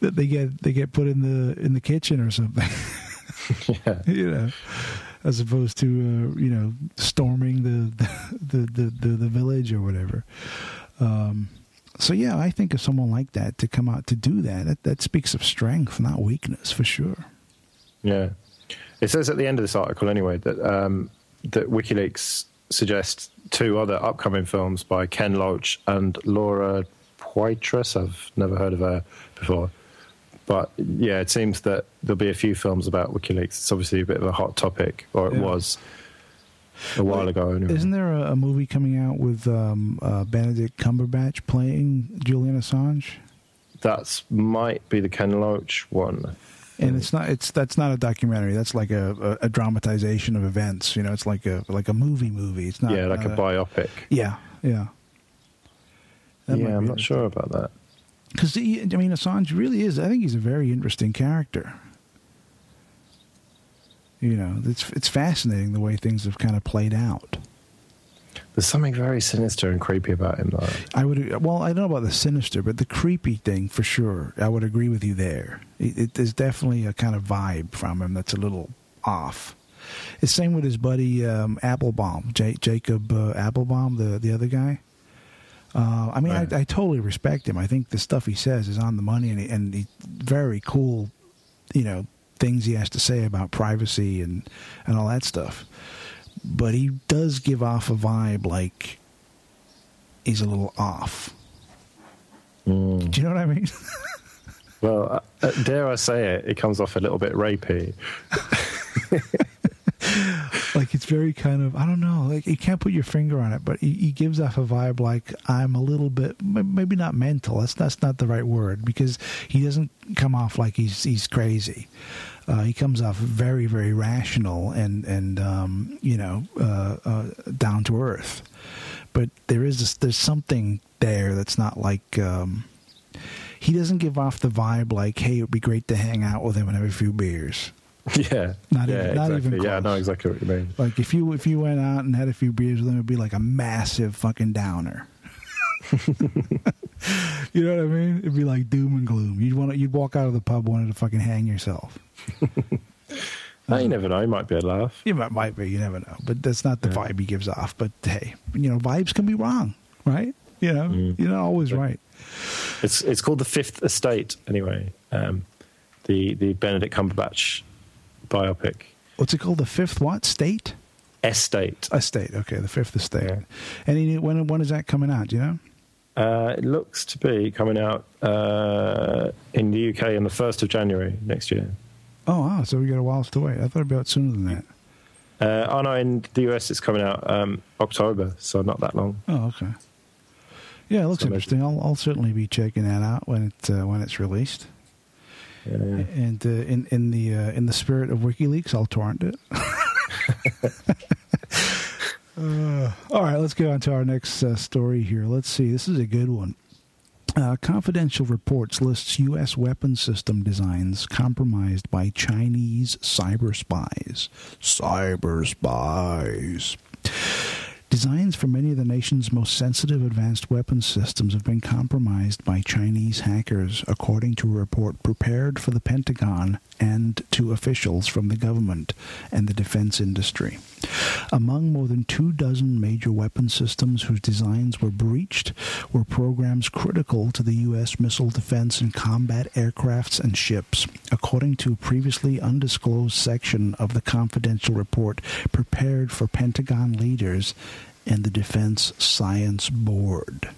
that they get they get put in the in the kitchen or something.
yeah.
you know, as opposed to uh, you know storming the the, the the, the village or whatever. Um, so yeah, I think of someone like that to come out to do that, that that speaks of strength, not weakness, for sure.
Yeah, it says at the end of this article anyway that um, that WikiLeaks suggests two other upcoming films by Ken Loach and Laura Poitras. I've never heard of her before. But yeah, it seems that there'll be a few films about WikiLeaks. It's obviously a bit of a hot topic, or it yeah. was a while ago. Anyway.
Isn't there a, a, movie coming out with um, uh, Benedict Cumberbatch playing Julian Assange?
That might be the Ken Loach one.
And it's not. It's that's not a documentary. That's like a, a, a, dramatization of events. You know, it's like a like a movie movie. It's not.
Yeah, like
not
a, biopic.
Yeah, yeah.
That yeah, I'm not sure about that.
Because I mean, Assange really is. I think he's a very interesting character. You know, it's it's fascinating the way things have kind of played out.
There's something very sinister and creepy about him, though.
I would. Well, I don't know about the sinister, but the creepy thing for sure. I would agree with you there. It, it, there's definitely a kind of vibe from him that's a little off. It's same with his buddy um, Appelbaum, J- Jacob uh, Appelbaum, the the other guy. Uh, I mean, right. I, I, totally respect him. I think the stuff he says is on the money, and he, and he, very cool. You know, things he has to say about privacy and and all that stuff but he does give off a vibe like he's a little off. Mm. Do you know what I mean?
well, uh, dare I say it, it comes off a little bit rapey.
like it's very kind of I don't know. Like you can't put your finger on it, but he, he, gives off a vibe like I'm a little bit maybe not mental. That's that's not the right word because he doesn't come off like he's he's crazy. Uh, he comes off very, very rational and and um, you know uh, uh, down to earth. But there is this, there's something there that's not like um, he doesn't give off the vibe like, hey, it'd be great to hang out with him and have a few beers.
Yeah,
not
yeah,
even, not
exactly.
even close.
Yeah, I know exactly what you mean.
Like if you if you went out and had a few beers with him, it'd be like a massive fucking downer. you know what I mean? It'd be like doom and gloom. You'd want to, you'd walk out of the pub wanting to fucking hang yourself.
no, you never know. You might be a laugh.
You might, might be. You never know. But that's not the yeah. vibe he gives off. But hey, you know, vibes can be wrong, right? You know, mm. you're not always right.
It's it's called the Fifth Estate anyway. Um, the the Benedict Cumberbatch biopic.
What's it called? The Fifth what state?
Estate.
Estate. Okay, the Fifth Estate. Yeah. And when when is that coming out? Do you know?
Uh, it looks to be coming out uh, in the UK on the 1st of January next year.
Oh, wow. So we got a while to wait. I thought it'd be out sooner than that.
Uh, oh, no, in the US it's coming out um, October, so not that long.
Oh, okay. Yeah, it looks so interesting. I'll, I'll, certainly be checking that out when it uh, when it's released.
Yeah, yeah.
And uh, in in the uh, in the spirit of WikiLeaks, I'll torrent it. Uh, all right, let's get on to our next uh, story here. Let's see. This is a good one. Uh, confidential reports lists U.S. weapon system designs compromised by Chinese cyber spies. Cyber spies. Designs for many of the nation's most sensitive advanced weapons systems have been compromised by Chinese hackers, according to a report prepared for the Pentagon and to officials from the government and the defense industry. Among more than two dozen major weapon systems whose designs were breached were programs critical to the U.S. missile defense and combat aircrafts and ships, according to a previously undisclosed section of the confidential report prepared for Pentagon leaders and the Defense Science Board.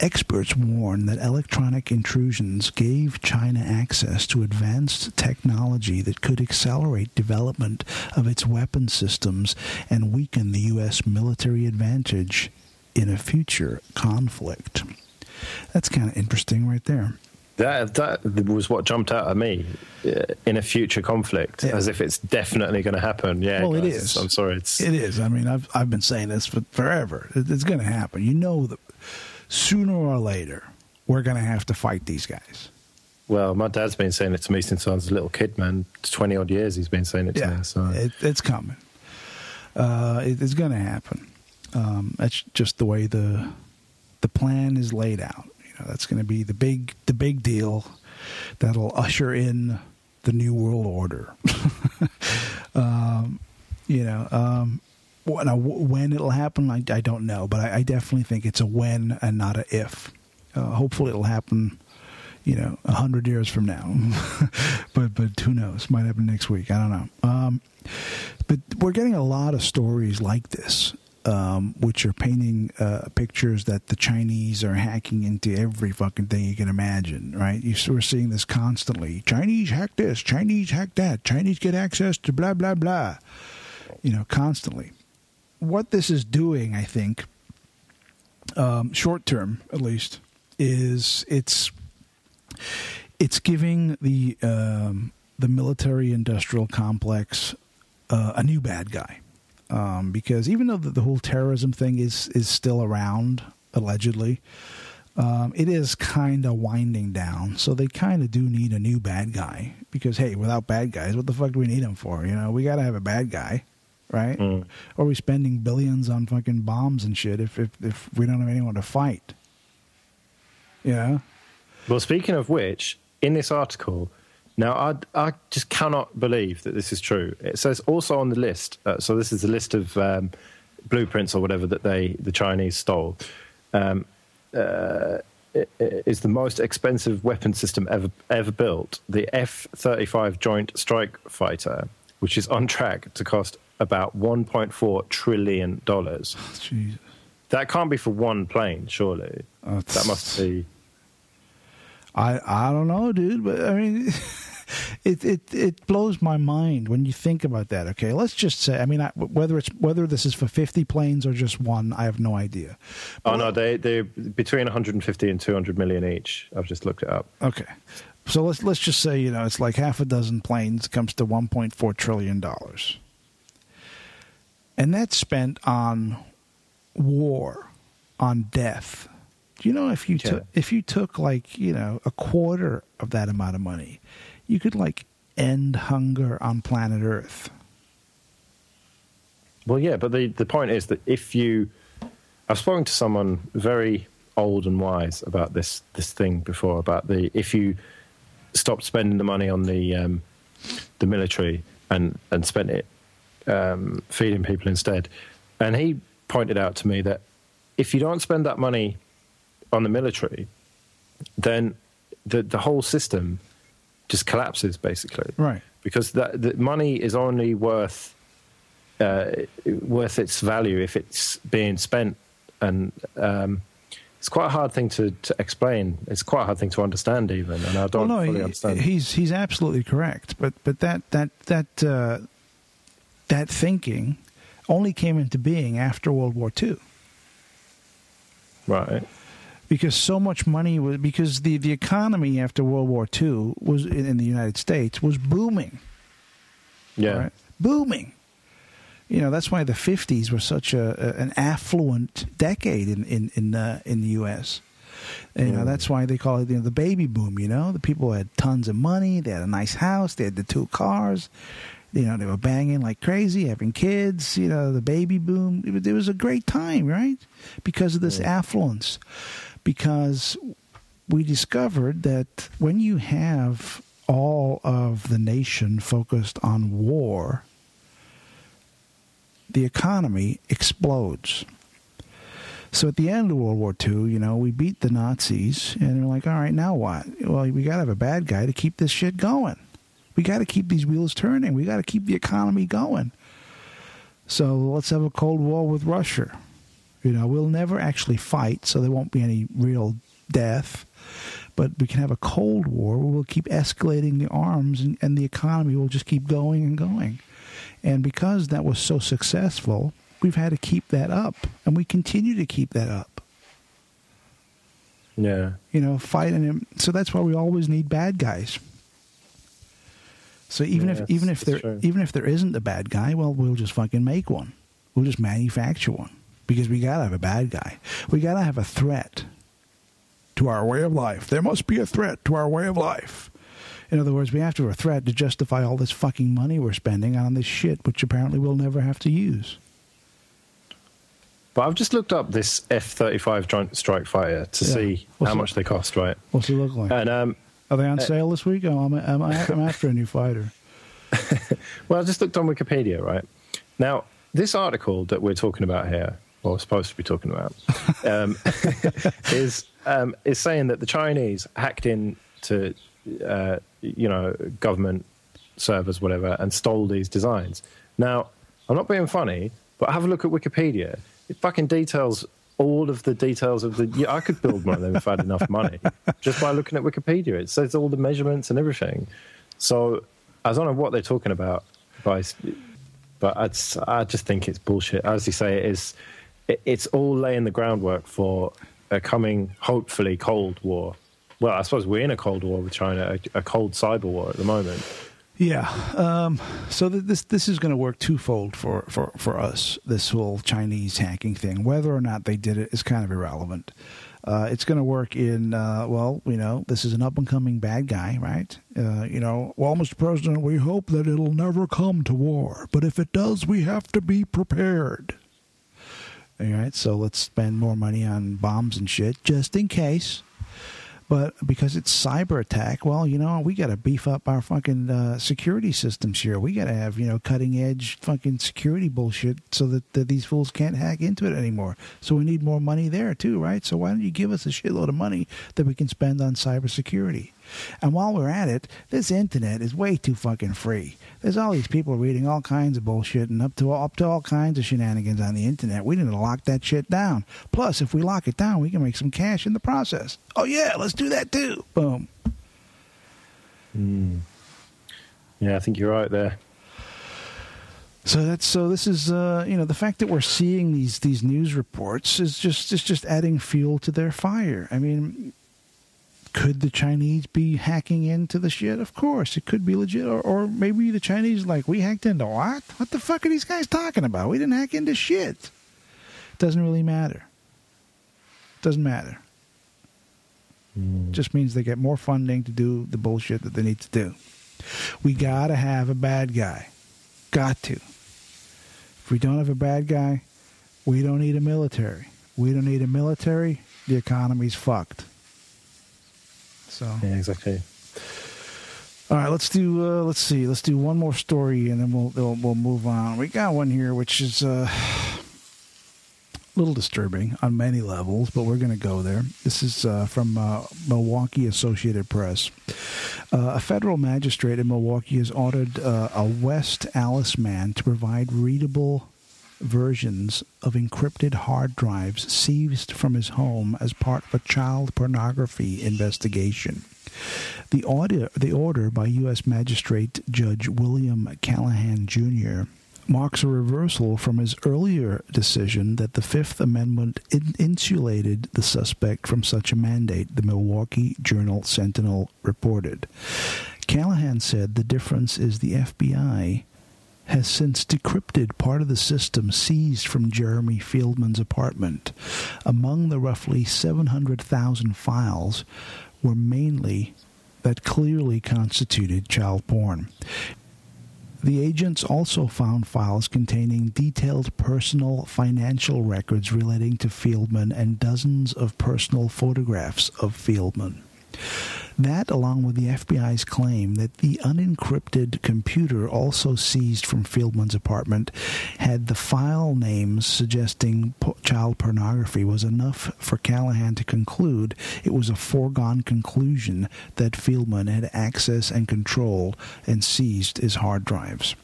Experts warn that electronic intrusions gave China access to advanced technology that could accelerate development of its weapon systems and weaken the U.S. military advantage in a future conflict. That's kind of interesting right there.
That that was what jumped out at me uh, in a future conflict, yeah. as if it's definitely going to happen. Yeah,
well, guys, it is.
I'm sorry, it's
it is. I mean, I've I've been saying this for forever. It's going to happen. You know that sooner or later, we're going to have to fight these guys.
Well, my dad's been saying it to me since I was a little kid, man. Twenty odd years he's been saying it to
yeah,
me. So
it, it's coming. Uh, it, it's going to happen. Um, that's just the way the the plan is laid out. You know, that's going to be the big the big deal that'll usher in the new world order. um, you know, um, when it'll happen, I, I don't know, but I, I, definitely think it's a when and not a if. Uh, hopefully, it'll happen, you know, a hundred years from now. but but who knows? Might happen next week. I don't know. Um, but we're getting a lot of stories like this, um, which are painting uh, pictures that the Chinese are hacking into every fucking thing you can imagine. Right? You, we're seeing this constantly. Chinese hack this. Chinese hack that. Chinese get access to blah blah blah. You know, constantly what this is doing, I think, um, short term at least, is it's it's giving the um, the military industrial complex uh, a new bad guy. Um, because even though the, the, whole terrorism thing is is still around allegedly, um, it is kind of winding down. So they kind of do need a new bad guy because hey, without bad guys, what the fuck do we need them for? You know, we got to have a bad guy right? Mm. Or are we spending billions on fucking bombs and shit if if, if we don't have anyone to fight? Yeah.
Well, speaking of which, in this article, now I I just cannot believe that this is true. It says also on the list. Uh, so this is a list of um, blueprints or whatever that they the Chinese stole. Um, uh, is the most expensive weapon system ever ever built, the F thirty five Joint Strike Fighter, which is on track to cost about one point four trillion dollars.
Oh,
that can't be for one plane, surely. Oh, that must be.
I I don't know, dude, but I mean. it it it blows my mind when you think about that. Okay, let's just say. I mean, I, whether it's whether this is for fifty planes or just one, I have no idea.
Oh, but, oh no, they they between one hundred and fifty and two hundred million each. I've just looked it up.
Okay, so let's let's just say you know it's like half a dozen planes comes to one point four trillion dollars, and that's spent on war, on death. Do you know if you took if you took like you know a quarter of that amount of money you could like end hunger on planet Earth.
Well, yeah, but the, the point is that if you, I've spoken to someone very old and wise about this this thing before about the if you stopped spending the money on the um, the military and and spent it um, feeding people instead, and he pointed out to me that if you don't spend that money on the military, then the the whole system just collapses basically.
Right.
Because that the money is only worth uh, worth its value if it's being spent, and um, it's quite a hard thing to, to explain. It's quite a hard thing to understand, even, and I don't well, no, fully understand.
He's he's absolutely correct, but but that that that uh, that thinking only came into being after World War II.
Right
because so much money was because the, the economy after World War II was in, in the United States was booming.
Yeah, right?
booming. You know that's why the fifties were such a, a, an affluent decade in in in, uh, in the U.S. And, you know that's why they call it you know, the baby boom. You know the people had tons of money, they had a nice house, they had the two cars. You know they were banging like crazy, having kids. You know the baby boom. It, it was a great time, right? Because of this yeah. affluence because we discovered that when you have all of the nation focused on war, the economy explodes. So at the end of World War II, you know, we beat the Nazis, and they're like, all right, now what? Well, we got to have a bad guy to keep this shit going. We got to keep these wheels turning. We got to keep the economy going. So let's have a Cold War with Russia. You know, we'll never actually fight, so there won't be any real death. But we can have a Cold War where we'll keep escalating the arms and, and the economy will just keep going and going. And because that was so successful, we've had to keep that up. And we continue to keep that up.
Yeah.
You know, fighting him. So that's why we always need bad guys. So even yeah, if even if there true. even if there isn't a bad guy, well, we'll just fucking make one. We'll just manufacture one because we got to have a bad guy. We got to have a threat to our way of life. There must be a threat to our way of life. In other words, we have to have a threat to justify all this fucking money we're spending on this shit, which apparently we'll never have to use.
But I've just looked up this F thirty five Joint Strike Fighter to yeah. see What's how much they cost. Right?
What's it look like?
And um,
are they on uh, sale this week? Oh, I'm, I'm, I'm after a new fighter.
well, I just looked on Wikipedia. Right now, this article that we're talking about here or supposed to be talking about, um, is um, is saying that the Chinese hacked into uh, you know government servers, whatever, and stole these designs. Now, I'm not being funny, but have a look at Wikipedia. It fucking details all of the details of the. Yeah, I could build one of them if I had enough money, just by looking at Wikipedia. It says all the measurements and everything. So I don't know what they're talking about, but I just, I just think it's bullshit. As you say, it is it's all laying the groundwork for a coming, hopefully, Cold War. Well, I suppose we're in a Cold War with China, a, a cold cyber war at the moment.
Yeah. Um, so th- this this is going to work twofold for, for, for us. This whole Chinese hacking thing, whether or not they did it, is kind of irrelevant. Uh, it's going to work in, uh, well, you know, this is an up and coming bad guy, right? Uh, you know, well, Mr. President, we hope that it'll never come to war, but if it does, we have to be prepared. All right, so let's spend more money on bombs and shit just in case. But because it's cyber attack, well, you know, we got to beef up our fucking uh, security systems here. We got to have, you know, cutting edge fucking security bullshit so that, that these fools can't hack into it anymore. So we need more money there too, right? So why don't you give us a shitload of money that we can spend on cybersecurity? And while we're at it, this internet is way too fucking free. There's all these people reading all kinds of bullshit and up to up to all kinds of shenanigans on the internet. We need to lock that shit down. Plus, if we lock it down, we can make some cash in the process. Oh yeah, let's do that too. Boom.
Mm. Yeah, I think you're right there.
So that's so. This is uh, you know the fact that we're seeing these these news reports is just is just adding fuel to their fire. I mean, could the Chinese be hacking into the shit? Of course, it could be legit. Or, or maybe the Chinese like we hacked into what? What the fuck are these guys talking about? We didn't hack into shit. Doesn't really matter. Doesn't matter. Mm. Just means they get more funding to do the bullshit that they need to do. We gotta have a bad guy. Got to. If we don't have a bad guy, we don't need a military. We don't need a military. The economy's fucked. So
yeah, exactly.
All right, let's do. Uh, let's see. Let's do one more story, and then we'll we'll, we'll move on. We got one here, which is uh, a little disturbing on many levels, but we're going to go there. This is uh, from uh, Milwaukee Associated Press. Uh, a federal magistrate in Milwaukee has ordered uh, a West Allis man to provide readable versions of encrypted hard drives seized from his home as part of a child pornography investigation. The order, the order by U.S. Magistrate Judge William Callahan Jr. marks a reversal from his earlier decision that the Fifth Amendment in- insulated the suspect from such a mandate, the Milwaukee Journal Sentinel reported. Callahan said the difference is the FBI has since decrypted part of the system seized from Jeremy Fieldman's apartment. Among the roughly 700,000 files were mainly that clearly constituted child porn. The agents also found files containing detailed personal financial records relating to Fieldman and dozens of personal photographs of Fieldman. That, along with the FBI's claim that the unencrypted computer also seized from Fieldman's apartment had the file names suggesting po- child pornography, was enough for Callahan to conclude it was a foregone conclusion that Fieldman had access and control and seized his hard drives.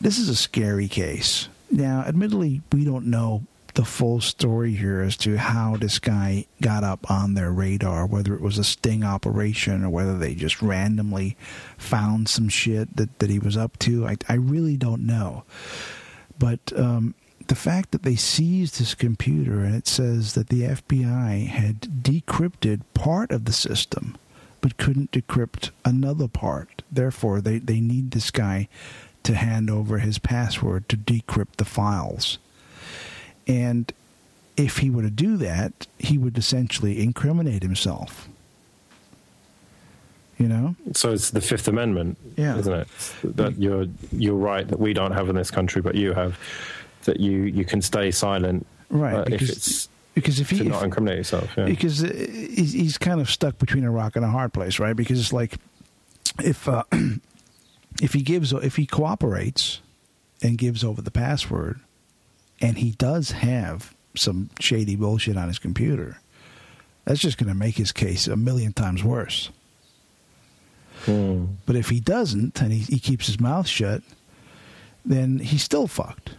This is a scary case. Now, admittedly, we don't know the full story here as to how this guy got up on their radar, whether it was a sting operation or whether they just randomly found some shit that, that he was up to. I, I really don't know. But um, the fact that they seized his computer and it says that the FBI had decrypted part of the system but couldn't decrypt another part. Therefore, they, they need this guy to hand over his password to decrypt the files. And if he were to do that, he would essentially incriminate himself. You know?
So it's the Fifth Amendment,
yeah.
isn't it? That you're you're right that we don't have in this country, but you have that you you can stay silent,
right? Uh,
because, if it's
because if he
not incriminate yourself, yeah.
because uh, he's, he's kind of stuck between a rock and a hard place, right? Because it's like if uh, if he gives if he cooperates and gives over the password, and he does have some shady bullshit on his computer, that's just going to make his case a million times worse.
Hmm.
But if he doesn't and he, he keeps his mouth shut, then he's still fucked.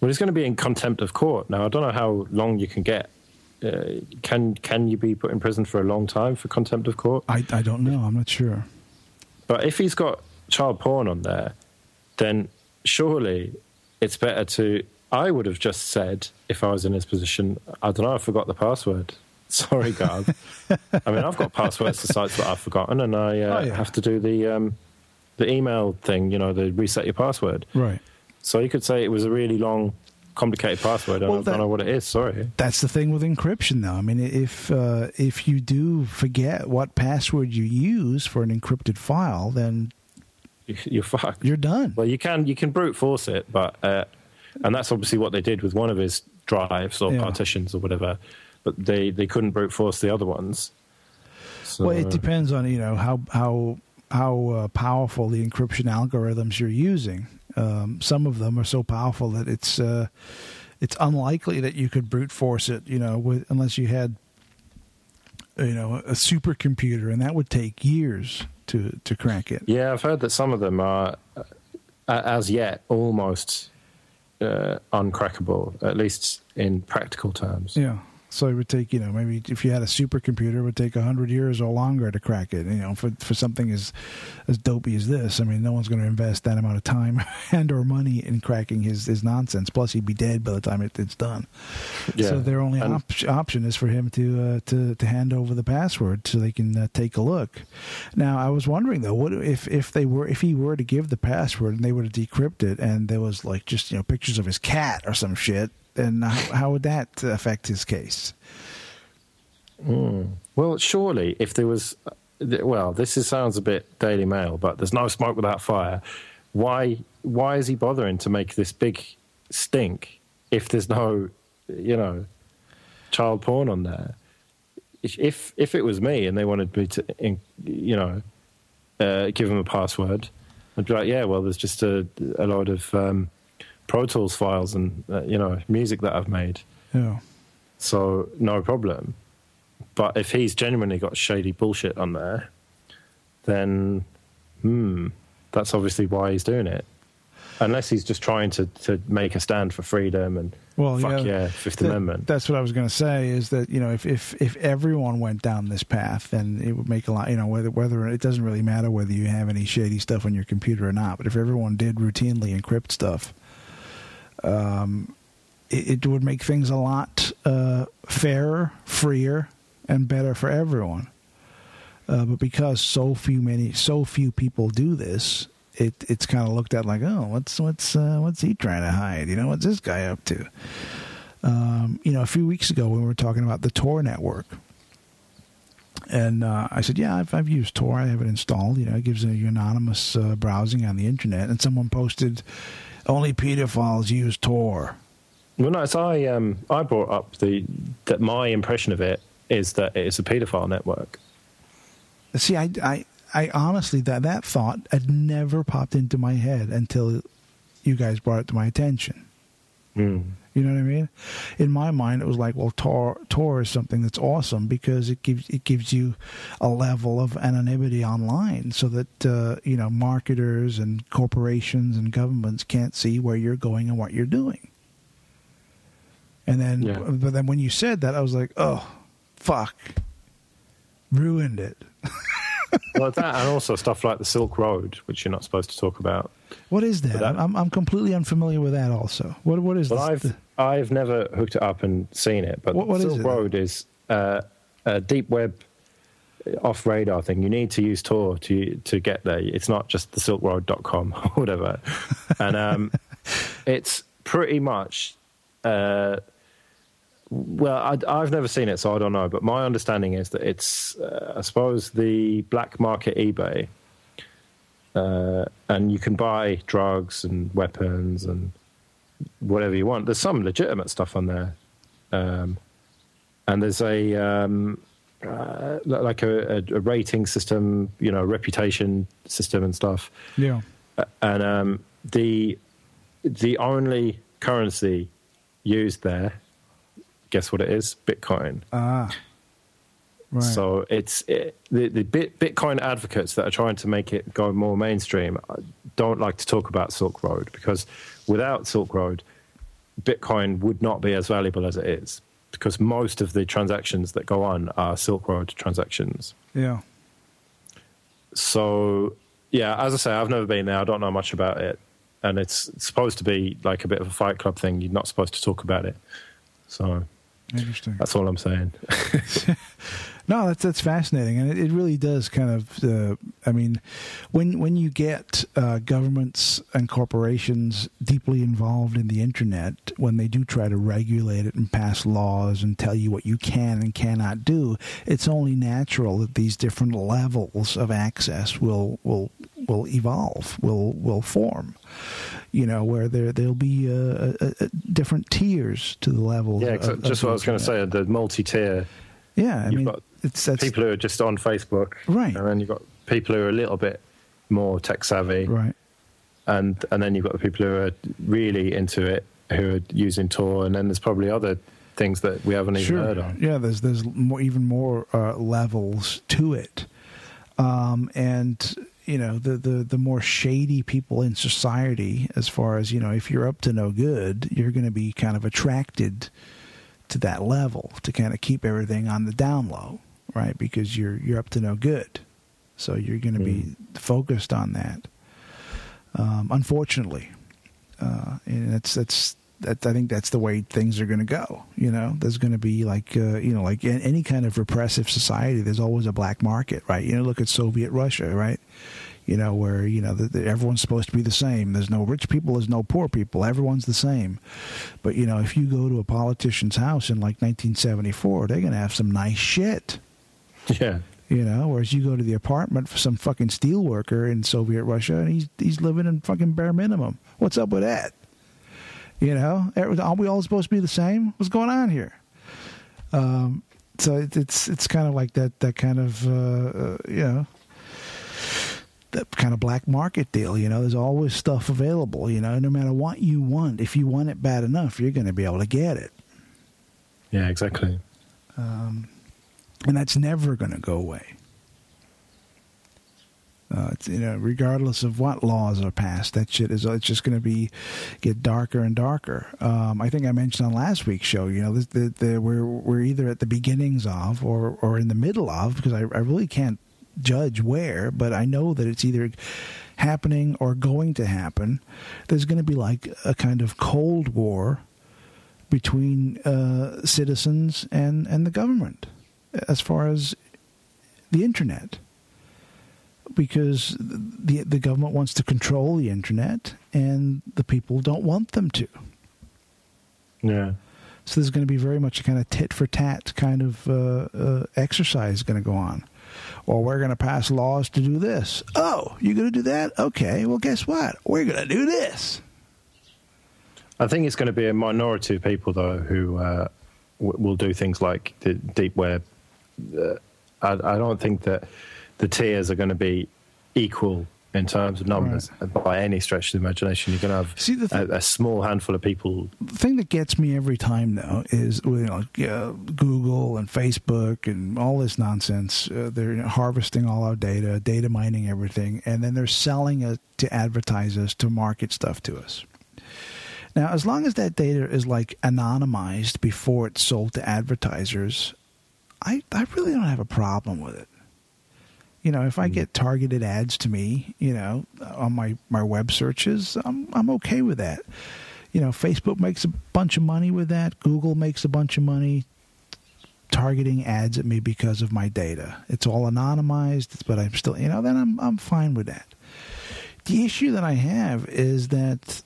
Well, he's going to be in contempt of court. Now, I don't know how long you can get. Uh, can can you be put in prison for a long time for contempt of court?
I, I don't know. I'm not sure.
But if he's got child porn on there, then surely it's better to. I would have just said, if I was in his position, I don't know, I forgot the password. Sorry, guard. I mean, I've got passwords to sites that I've forgotten, and I uh, oh, yeah. have to do the um, the email thing. You know, the reset your password.
Right.
So you could say it was a really long complicated password. I well, don't, that, know what it is. Sorry.
That's the thing with encryption, though. I mean, if uh, if you do forget what password you use for an encrypted file, then
you're fucked.
You're done.
Well, you can you can brute force it, but uh, and that's obviously what they did with one of his drives or yeah. partitions or whatever. But they they couldn't brute force the other ones.
So, well, it depends on you know how how how uh, powerful the encryption algorithms you're using. Um, some of them are so powerful that it's uh, it's unlikely that you could brute force it. You know, with, unless you had you know a supercomputer, and that would take years to to crack it.
Yeah, I've heard that some of them are, uh, as yet, almost uh, uncrackable, at least in practical terms.
Yeah. So it would take, you know, maybe if you had a supercomputer, it would take hundred years or longer to crack it. You know, for for something as as dopey as this, I mean, no one's going to invest that amount of time and or money in cracking his his nonsense. Plus, he'd be dead by the time it, it's done. Yeah. So their only op- option is for him to uh, to to hand over the password so they can uh, take a look. Now, I was wondering though, what if if they were if he were to give the password and they were to decrypt it and there was like just you know pictures of his cat or some shit and how, how would that affect his case?
Mm. Well, surely if there was, well, this is, sounds a bit Daily Mail, but there's no smoke without fire. Why? Why is he bothering to make this big stink if there's no, you know, child porn on there? If if it was me and they wanted me to, you know, uh, give them a password, I'd be like, yeah, well, there's just a, a lot of um, Pro Tools files and uh, you know music that I've made.
Yeah.
So no problem. But if he's genuinely got shady bullshit on there, then hmm, that's obviously why he's doing it. Unless he's just trying to, to make a stand for freedom and well, fuck yeah, yeah Fifth
that,
Amendment.
That's what I was going to say. Is that you know if, if if everyone went down this path, then it would make a lot. You know whether whether it doesn't really matter whether you have any shady stuff on your computer or not. But if everyone did routinely encrypt stuff, um, it, it, would make things a lot uh, fairer, freer, and better for everyone. Uh, but because so few many so few people do this, it it's kind of looked at like, oh, what's what's uh, what's he trying to hide? You know, what's this guy up to? Um, you know, a few weeks ago when we were talking about the Tor network, and uh, I said, yeah, I've, I've used Tor. I have it installed. You know, it gives you anonymous uh, browsing on the internet. And someone posted, only pedophiles use Tor.
Well, no, so I um, I brought up the that my impression of it is that it's a paedophile network.
See, I, I, I honestly that that thought had never popped into my head until you guys brought it to my attention.
Mm.
You know what I mean? In my mind, it was like, well, Tor Tor is something that's awesome because it gives it gives you a level of anonymity online, so that uh, you know marketers and corporations and governments can't see where you're going and what you're doing. And then, yeah. but then when you said that, I was like, oh, fuck, ruined it.
well, that and also stuff like the Silk Road, which you're not supposed to talk about.
What is that? that I'm I'm completely unfamiliar with that. Also, what what is?
Well,
this?
I've I've never hooked it up and seen it, but what, what Silk is Road is uh, a deep web off radar thing. You need to use Tor to to get there. It's not just the silkroad.com or whatever. and um, it's pretty much uh, well, I, have never seen it, so I don't know. But my understanding is that it's, uh, I suppose, the black market eBay, uh, and you can buy drugs and weapons and whatever you want. There's some legitimate stuff on there, um, and there's a um, uh, like a, a, rating system, you know, reputation system and stuff.
Yeah,
and um, the the only currency used there guess what it is? Bitcoin.
Ah. Right.
So it's it, the the bit, Bitcoin advocates that are trying to make it go more mainstream uh, don't like to talk about Silk Road because without Silk Road, Bitcoin would not be as valuable as it is because most of the transactions that go on are Silk Road transactions.
Yeah.
So yeah, as I say, I've never been there. I don't know much about it, and it's, supposed to be like a bit of a Fight Club thing. You're not supposed to talk about it. So
Interesting.
That's all I'm saying.
no, that's that's fascinating, and it, it really does kind of. Uh, I mean, when when you get uh, governments and corporations deeply involved in the internet, when they do try to regulate it and pass laws and tell you what you can and cannot do, it's only natural that these different levels of access will will will evolve, will will form you know, where there there'll be uh, a, a different tiers to the level.
Yeah, of, just what I was going to say. The multi-tier.
Yeah, I
you've
mean,
got it's people who are just on Facebook,
right,
and then you've got people who are a little bit more tech savvy,
right,
and and then you've got the people who are really into it, who are using Tor, and then there's probably other things that we haven't even
sure.
heard of.
Yeah, there's there's more, even more uh, levels to it, um, and you know the, the the more shady people in society as far as you know if you're up to no good you're going to be kind of attracted to that level to kind of keep everything on the down low right because you're you're up to no good so you're going to mm. be focused on that um, unfortunately uh, and that's that's that, I think that's the way things are going to go. You know, there's going to be like uh, you know, like in any kind of repressive society, there's always a black market, right? You know, look at Soviet Russia, right? You know, where you know the, the, everyone's supposed to be the same. There's no rich people, there's no poor people. Everyone's the same. But you know, if you go to a politician's house in like 1974, they're going to have some nice shit.
Yeah.
You know, whereas you go to the apartment for some fucking steel worker in Soviet Russia and he's he's living in fucking bare minimum. What's up with that? You know, are we all supposed to be the same? What's going on here? Um, so it, it's it's kind of like that that kind of uh, uh, you know that kind of black market deal. You know, there's always stuff available. You know, no matter what you want, if you want it bad enough, you're going to be able to get it.
Yeah, exactly.
Um, and that's never going to go away. Uh, you know, regardless of what laws are passed, that shit is it's just going to be get darker and darker. Um, I think I mentioned on last week's show, you know, we're we're either at the beginnings of or or in the middle of because I, I really can't judge where, but I know that it's either happening or going to happen. There's going to be like a kind of cold war between uh, citizens and and the government as far as the internet because the the government wants to control the internet and the people don't want them to.
Yeah.
So there's going to be very much a kind of tit for tat kind of uh, uh, exercise going to go on. Or we're going to pass laws to do this. Oh, you're going to do that? Okay. Well, guess what? We're going to do this.
I think it's going to be a minority of people though who uh, w- will do things like the deep web. I, I don't think that the tiers are going to be equal in terms of numbers right. by any stretch of the imagination. You're going to have See, th- a, a, small handful of people.
The thing that gets me every time, though, is you know, uh, Google and Facebook and all this nonsense. Uh, they're harvesting all our data, data mining everything, and then they're selling it to advertisers to market stuff to us. Now, as long as that data is like anonymized before it's sold to advertisers, I, I really don't have a problem with it. You know, if I mm. get targeted ads to me, you know, on my, my web searches, I'm I'm okay with that. You know, Facebook makes a bunch of money with that. Google makes a bunch of money targeting ads at me because of my data. It's all anonymized, but I'm still, you know, then I'm I'm fine with that. The issue that I have is that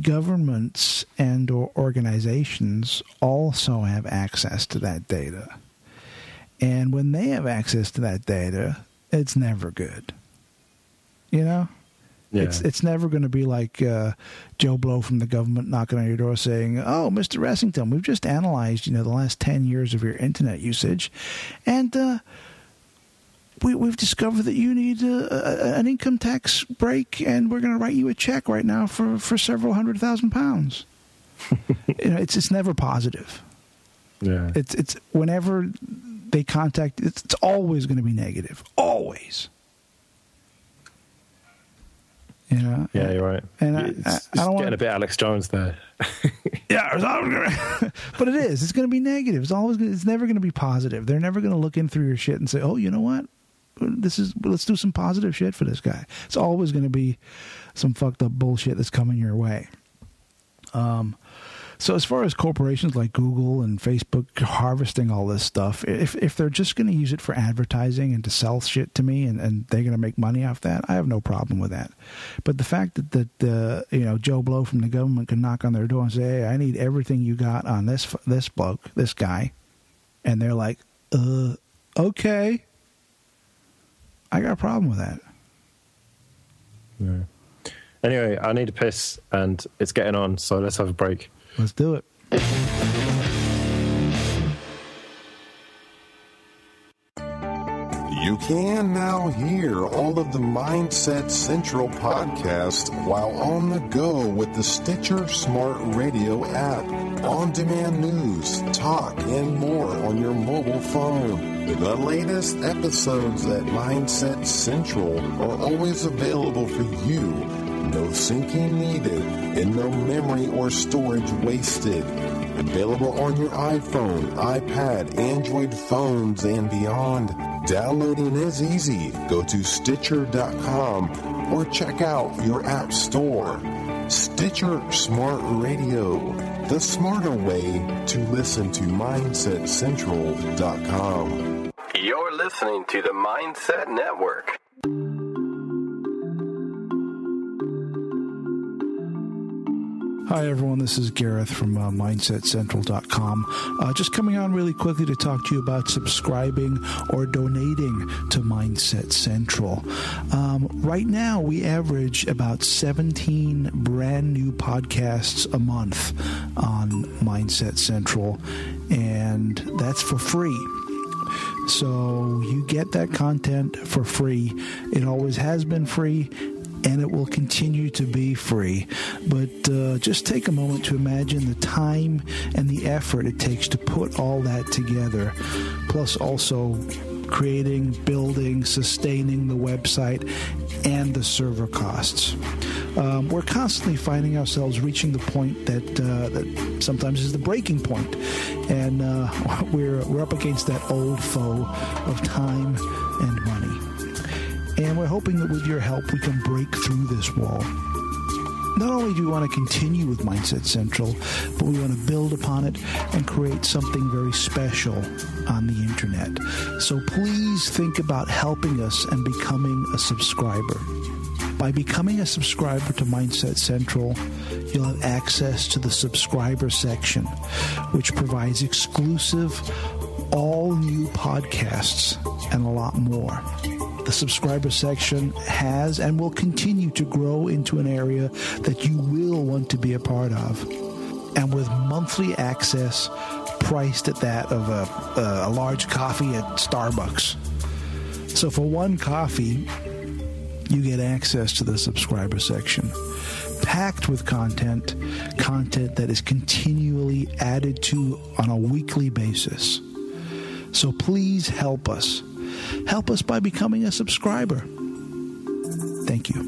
governments and or organizations also have access to that data. And when they have access to that data, it's never good. You know? Yeah. It's it's never going to be like uh, Joe Blow from the government knocking on your door saying, "Oh, Mr. Ressington, we've just analyzed, you know, the last ten years of your internet usage, and uh, we we've discovered that you need a, a, an income tax break, and we're going to write you a check right now for, for several hundred thousand pounds." you know, it's it's never positive.
Yeah.
It's it's whenever they contact, it's, it's always going to be negative. Always. You know?
Yeah, you're right.
And I, I, I, don't
want
getting
a bit Alex Jones there.
yeah, but it is. It's going to be negative. It's always. Gonna, it's never going to be positive. They're never going to look in through your shit and say, "Oh, you know what? This is. Let's do some positive shit for this guy." It's always going to be some fucked up bullshit that's coming your way. Um, So as far as corporations like Google and Facebook harvesting all this stuff, if if they're just going to use it for advertising and to sell shit to me, and, and they're going to make money off that, I have no problem with that. But the fact that that uh, you know Joe Blow from the government can knock on their door and say, "Hey, I need everything you got on this this bloke, this guy," and they're like, "Uh, okay," I got a problem with that.
Yeah. Anyway, I need a piss, and it's getting on, so let's have a break.
Let's do it.
You can now hear all of the Mindset Central podcast while on the go with the Stitcher Smart Radio app. On demand news, talk, and more on your mobile phone. The latest episodes at Mindset Central are always available for you no syncing needed, and no memory or storage wasted. Available on your iPhone, iPad, Android phones, and beyond. Downloading is easy. Go to Stitcher.com or check out your App Store. Stitcher Smart Radio, the smarter way to listen to MindsetCentral.com.
You're listening to the Mindset Network.
Hi, everyone. This is Gareth from uh, MindsetCentral.com. Uh, just coming on really quickly to talk to you about subscribing or donating to Mindset Central. Um, right now, we average about 17 brand new podcasts a month on Mindset Central, and that's for free. So you get that content for free. It always has been free and it will continue to be free. But uh, just take a moment to imagine the time and the effort it takes to put all that together, plus also creating, building, sustaining the website, and the server costs. Um, we're constantly finding ourselves reaching the point that uh, that sometimes is the breaking point, and uh, we're we're up against that old foe of time and money. And we're hoping that with your help, we can break through this wall. Not only do we want to continue with Mindset Central, but we want to build upon it and create something very special on the internet. So please think about helping us and becoming a subscriber. By becoming a subscriber to Mindset Central, you'll have access to the subscriber section, which provides exclusive, all new podcasts and a lot more. The subscriber section has and will continue to grow into an area that you will want to be a part of. And with monthly access priced at that of a, a large coffee at Starbucks. So for one coffee, you get access to the subscriber section packed with content, content that is continually added to on a weekly basis. So please help us Help us by becoming a subscriber. Thank you.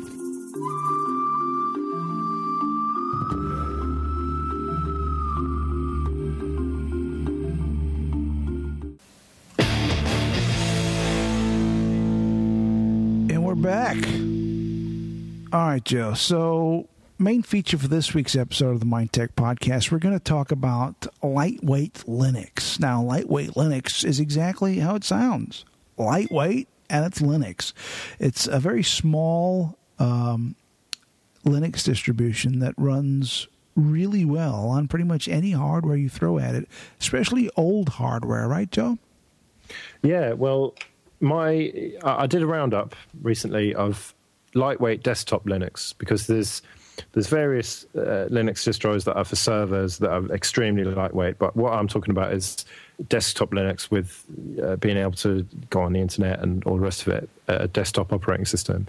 And we're back. All right, Joe. So main feature for this week's episode of the Mind Tech Podcast, we're going to talk about lightweight Linux. Now, lightweight Linux is exactly how it sounds lightweight and it's Linux. It's a very small um, Linux distribution that runs really well on pretty much any hardware you throw at it, especially old hardware, right, Joe?
Yeah, well, my I did a roundup recently of lightweight desktop Linux because there's there's various uh, Linux distros that are for servers that are extremely lightweight, but what I'm talking about is desktop Linux with uh, being able to go on the internet and all the rest of it, a desktop operating system.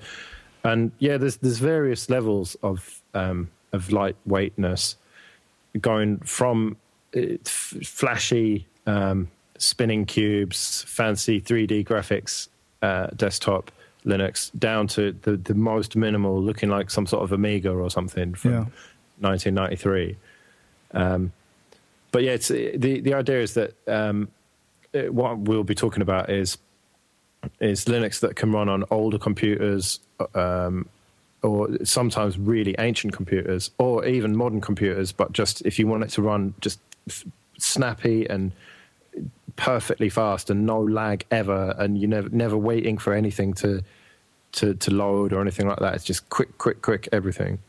And yeah, there's there's various levels of um, of lightweightness, going from uh, f- flashy um, spinning cubes, fancy 3D graphics uh, desktop Linux, down to the the most minimal, looking like some sort of Amiga or something from yeah. 1993. Um, but yeah, it's, the the idea is that um, it, what we'll be talking about is is Linux that can run on older computers, um, or sometimes really ancient computers, or even modern computers. But just if you want it to run just snappy and perfectly fast and no lag ever, and you never never waiting for anything to to to load or anything like that. It's just quick, quick, quick everything.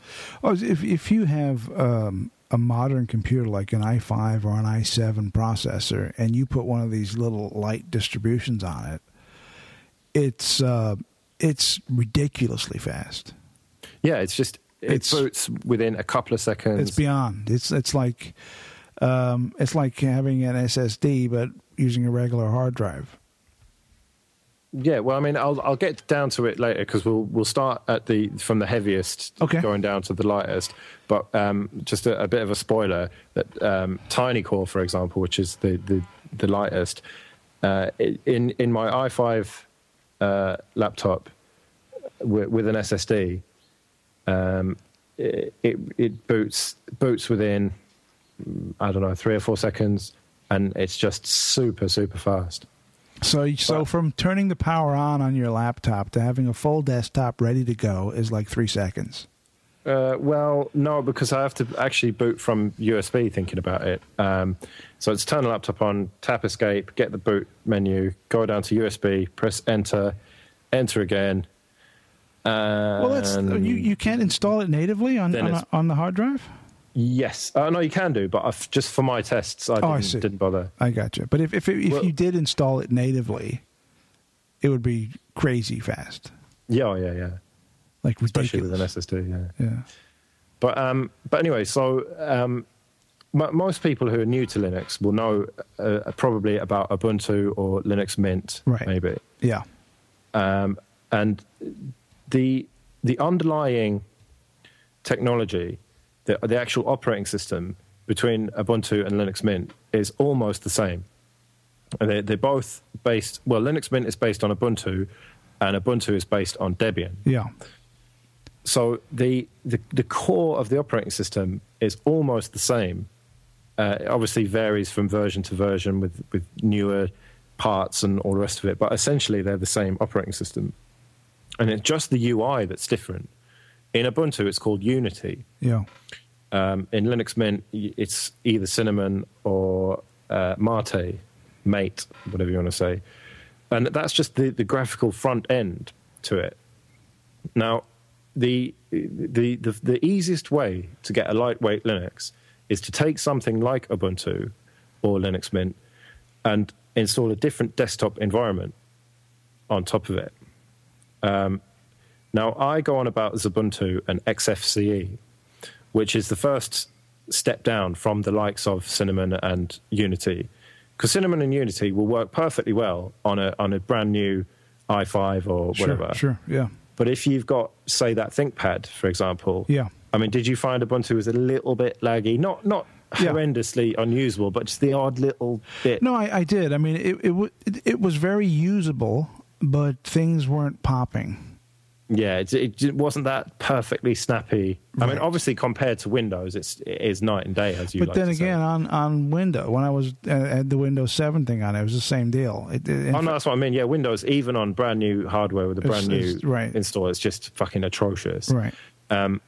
Oh, if if you have um, a modern computer like an i5 or an i7 processor, and you put one of these little light distributions on it, it's uh, it's ridiculously fast.
Yeah, it's just it it's, boots within a couple of seconds.
It's beyond. It's it's like um, it's like having an SSD but using a regular hard drive.
Yeah, well, I mean, I'll I'll get down to it later because we'll we'll start at the from the heaviest,
okay.
going down to the lightest. But um, just a, a, bit of a spoiler that um, Tiny Core, for example, which is the the, the lightest, uh, in in my i5 uh, laptop with, with, an SSD, um, it, it, it boots boots within I don't know three or four seconds, and it's just super super fast.
So, so from turning the power on on your laptop to having a full desktop ready to go is like three seconds.
Uh, well, no, because I have to actually boot from USB. Thinking about it, um, so it's turn the laptop on, tap escape, get the boot menu, go down to USB, press enter, enter again.
well, that's you. You can't install it natively on on, a, on the hard drive.
Yes, uh, no, you can do, but I've, just for my tests, I, didn't, oh, I didn't bother.
I got you. But if if, if well, you did install it natively, it would be crazy fast.
Yeah, oh, yeah, yeah.
Like
especially with an SSD. Yeah, yeah. But um, but anyway, so um, m- most people who are new to Linux will know uh, probably about Ubuntu or Linux Mint,
right?
Maybe.
Yeah.
Um, and the the underlying technology the, the actual operating system between Ubuntu and Linux Mint is almost the same. They're, they're both based, well, Linux Mint is based on Ubuntu, and Ubuntu is based on Debian.
Yeah.
So the, the, the core of the operating system is almost the same. Uh, it obviously varies from version to version with, with newer parts and all the rest of it, but essentially they're the same operating system. And it's just the UI that's different. In Ubuntu, it's called Unity.
Yeah.
Um, in Linux Mint, it's either Cinnamon or uh, Mate, Mate, whatever you want to say. And that's just the, the graphical front end to it. Now, the, the, the, the easiest way to get a lightweight Linux is to take something like Ubuntu or Linux Mint and install a different desktop environment on top of it. Um, now, I go on about Ubuntu and XFCE, which is the first step down from the likes of Cinnamon and Unity. Because Cinnamon and Unity will work perfectly well on a, on a brand new i5 or whatever.
Sure, sure, yeah.
But if you've got, say, that ThinkPad, for example,
yeah.
I mean, did you find Ubuntu was a little bit laggy? Not not yeah. horrendously unusable, but just the odd little bit.
No, I, I did. I mean, it, it it it was very usable, but things weren't popping.
Yeah, it, it, wasn't that perfectly snappy. Right. I mean, obviously compared to Windows, it's it is night and day as you.
But
like
then again, say. on on Windows, when I was at the Windows Seven thing on, it was the same deal. It,
it, oh no, that's what I mean. Yeah, Windows, even on brand new hardware with a brand new
right.
install, it's just fucking atrocious.
Right.
Um,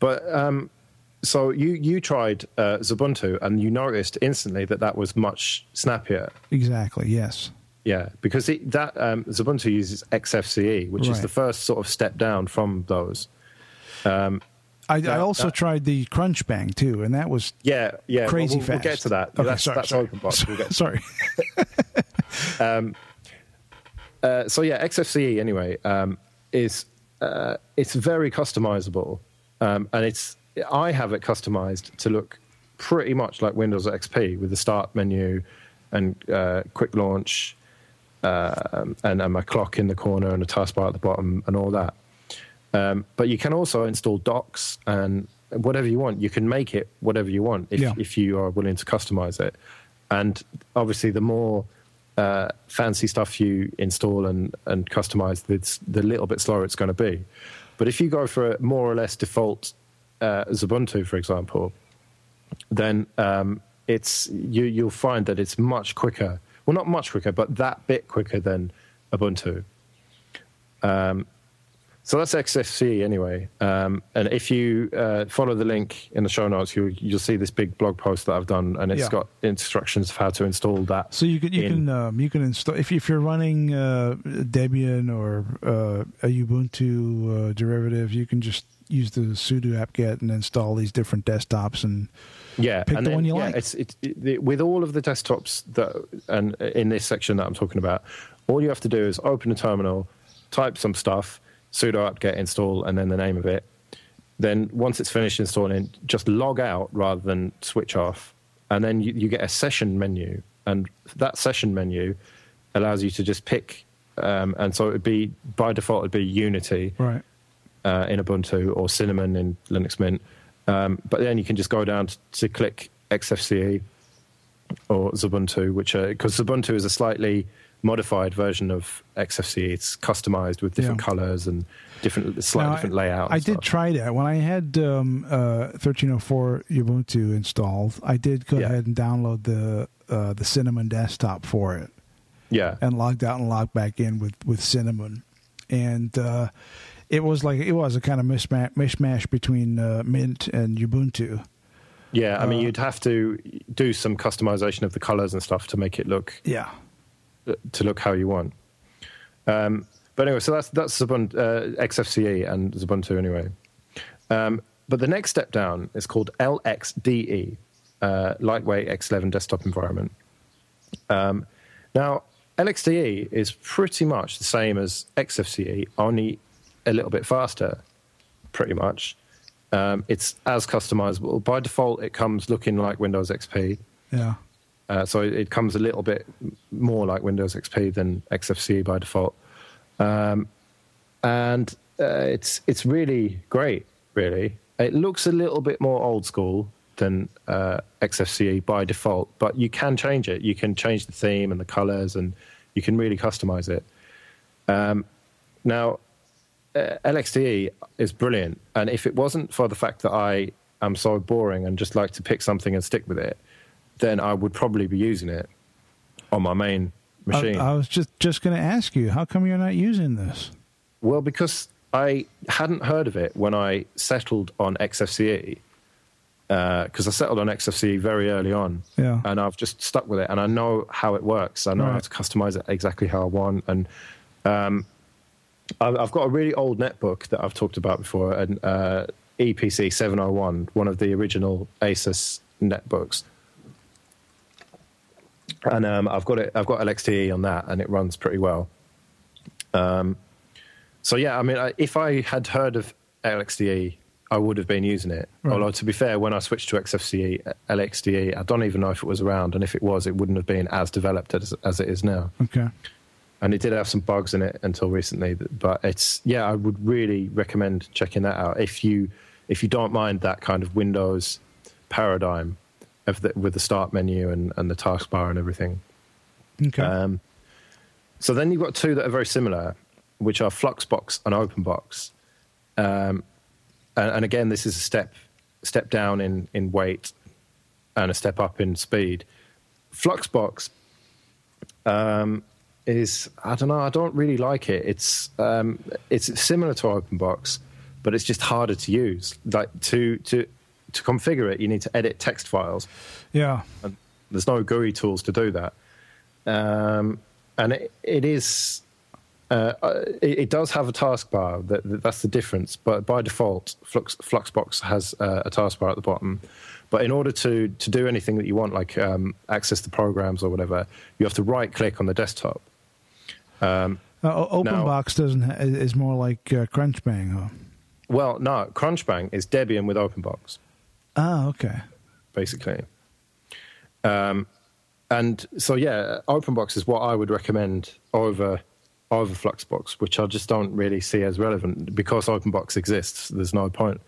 but um, so you you tried uh, Xubuntu and you noticed instantly that that was much snappier.
Exactly. Yes.
Yeah, because it, that um, Xubuntu uses XFCE, which right. is the first sort of step down from those. Um,
I, that, I, also that, tried the Crunchbang too, and that was
yeah, yeah,
crazy
well, we'll,
fast.
We'll get to that. Okay, that's
sorry,
that's
sorry.
OpenBox.
We'll get sorry.
um, uh, so yeah, XFCE anyway um, is uh, it's very customizable, um, and it's I have it customized to look pretty much like Windows XP with the start menu and uh, quick launch uh, and, and my clock in the corner and a taskbar at the bottom and all that. Um, but you can also install docks and whatever you want. You can make it whatever you want if, yeah. if you are willing to customize it. And obviously, the more uh, fancy stuff you install and, and customize, the, the little bit slower it's going to be. But if you go for a more or less default uh, Xubuntu, for example, then um, it's you, you'll find that it's much quicker well, not much quicker, but that bit quicker than Ubuntu. Um, so that's XFCE anyway. Um, and if you uh, follow the link in the show notes, you, you'll see this big blog post that I've done, and it's yeah. got instructions of how to install that.
So you can you in, can um, you can install if if you're running uh, Debian or uh, a Ubuntu uh, derivative, you can just use the sudo apt-get and install these different desktops and
yeah,
pick
and
the
then,
one you
yeah,
like.
It's, it, it, with all of the desktops that and in this section that I'm talking about, all you have to do is open a terminal, type some stuff sudo apt-get install and then the name of it. Then once it's finished installing, just log out rather than switch off, and then you, you get a session menu, and that session menu allows you to just pick. Um, and so it would be by default it'd be Unity
right.
uh, in Ubuntu or Cinnamon in Linux Mint. Um, but then you can just go down to, to click XFCE or Xubuntu, which because Xubuntu is a slightly modified version of XFCE. It's customized with different yeah. colors and different, slightly different layout.
I, I did try that when I had um, uh, 1304 Ubuntu installed. I did go yeah. ahead and download the uh, the Cinnamon desktop for it.
Yeah,
and logged out and logged back in with with Cinnamon, and uh, it was like it was a kind of mishmash, mishmash between uh, Mint and Ubuntu.
Yeah, I mean, uh, you'd have to do some customization of the colors and stuff to make it look
yeah
to look how you want. Um, but anyway, so that's that's Ubuntu, uh, XFCE and Xubuntu anyway. Um, but the next step down is called LXDE, uh, Lightweight X11 Desktop Environment. Um, now, LXDE is pretty much the same as XFCE, only a little bit faster, pretty much. Um, it's as customizable. By default, it comes looking like Windows XP.
Yeah.
Uh, so it comes a little bit more like Windows XP than XFCE by default, um, and uh, it's it's really great. Really, it looks a little bit more old school than uh, XFCE by default, but you can change it. You can change the theme and the colors, and you can really customize it. Um, now, LXDE is brilliant, and if it wasn't for the fact that I am so boring and just like to pick something and stick with it, then I would probably be using it on my main machine.
I, I was just just going to ask you, how come you're not using this?
Well, because I hadn't heard of it when I settled on XFCE. Because uh, I settled on XFCE very early on,
yeah.
and I've just stuck with it, and I know how it works. I know right. how to customize it exactly how I want, and um, I've got a really old netbook that I've talked about before, an uh, Eee PC 701, one of the original Asus netbooks, and um, I've got it. I've got LXDE on that, and it runs pretty well. Um, so yeah, I mean, I, if I had heard of LXDE, I would have been using it. Right. Although to be fair, when I switched to XFCE, LXDE, I don't even know if it was around, and if it was, it wouldn't have been as developed as, as it is now.
Okay.
And it did have some bugs in it until recently, but it's yeah, I would really recommend checking that out if you if you don't mind that kind of Windows paradigm the, with the start menu and, and the taskbar and everything.
Okay. Um,
so then you've got two that are very similar, which are Fluxbox and OpenBox. Um, and, and, again, this is a step step down in, in weight and a step up in speed. Fluxbox um, is I don't know. I don't really like it. It's um, it's similar to OpenBox, but it's just harder to use. Like to to to configure it, you need to edit text files.
Yeah.
And there's no GUI tools to do that. Um, and it, it is, uh, it, it, does have a taskbar. That, that's the difference. But by default, Flux, Fluxbox has uh, a taskbar at the bottom. But in order to, to do anything that you want, like um, access the programs or whatever, you have to right click on the desktop.
Um, uh, OpenBox doesn't is more like uh, Crunchbang, huh?
Well, no, Crunchbang is Debian with OpenBox.
Ah, okay.
Basically. Um, and so yeah, OpenBox is what I would recommend over over Fluxbox, which I just don't really see as relevant because OpenBox exists. There's no point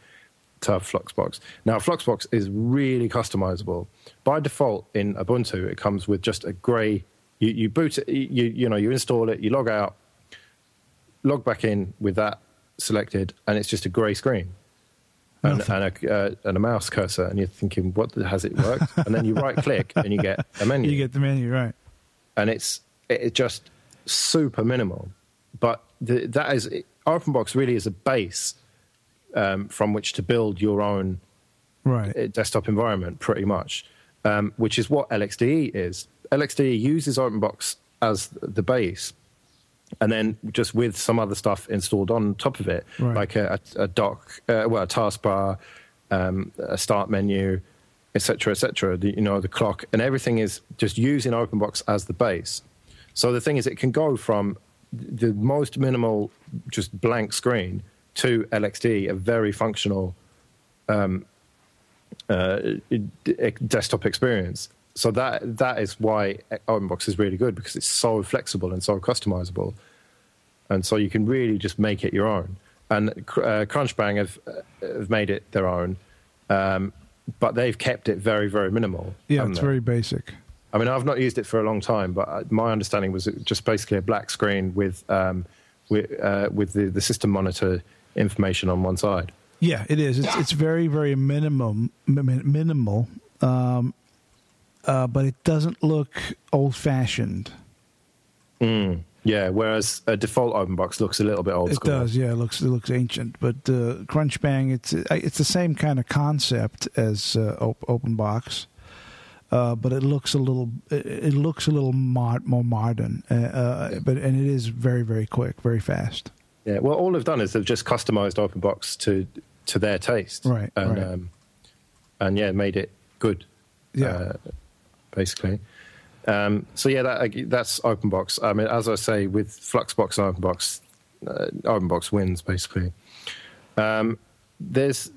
to have Fluxbox. Now, Fluxbox is really customizable. By default, in Ubuntu, it comes with just a grey. You, you boot it, you you know, you install it, you log out, log back in with that selected, and it's just a grey screen and, and, a, uh, and, a, mouse cursor, and you're thinking, "What has it worked?" and then you right click and you get a menu.
You get the menu, right?
And it's it just super minimal. But the, that is OpenBox really is a base um, from which to build your own
right. Uh,
desktop environment, pretty much, um, which is what LXDE is. LXDE uses OpenBox as the base, and then just with some other stuff installed on top of it, right. like a, a, a dock, uh, well, a taskbar, um, a start menu, etc., etc. You know, the clock and everything is just using OpenBox as the base. So the thing is, it can go from the most minimal, just blank screen to LXDE, a very functional um, uh, desktop experience. So that that is why OpenBox is really good because it's so flexible and so customizable, and so you can really just make it your own. And uh, Crunchbang have have made it their own, um, but they've kept it very very minimal.
Yeah, it's they? very basic.
I mean, I've not used it for a long time, but uh, my understanding was just basically a black screen with um, with, uh, with the, the system monitor information on one side.
Yeah, it is. It's, it's very very minimum minimal, um, uh, but it doesn't look old fashioned.
Mm, yeah, whereas a default OpenBox looks a little bit old
it
school.
Does. Yeah, it looks it looks ancient. But uh, Crunchbang, it's it's the same kind of concept as uh, OpenBox. Uh, but it looks a little it looks a little mod, more modern. Uh, uh, but and it is very very quick, very fast.
Yeah, well, all they've done is they've just customized OpenBox to to their taste,
right?
And
right.
Um, and yeah, made it good.
Yeah, uh,
basically. Um, so yeah, that, that's OpenBox. I mean, as I say, with Fluxbox and OpenBox, uh, OpenBox wins basically. Um, there's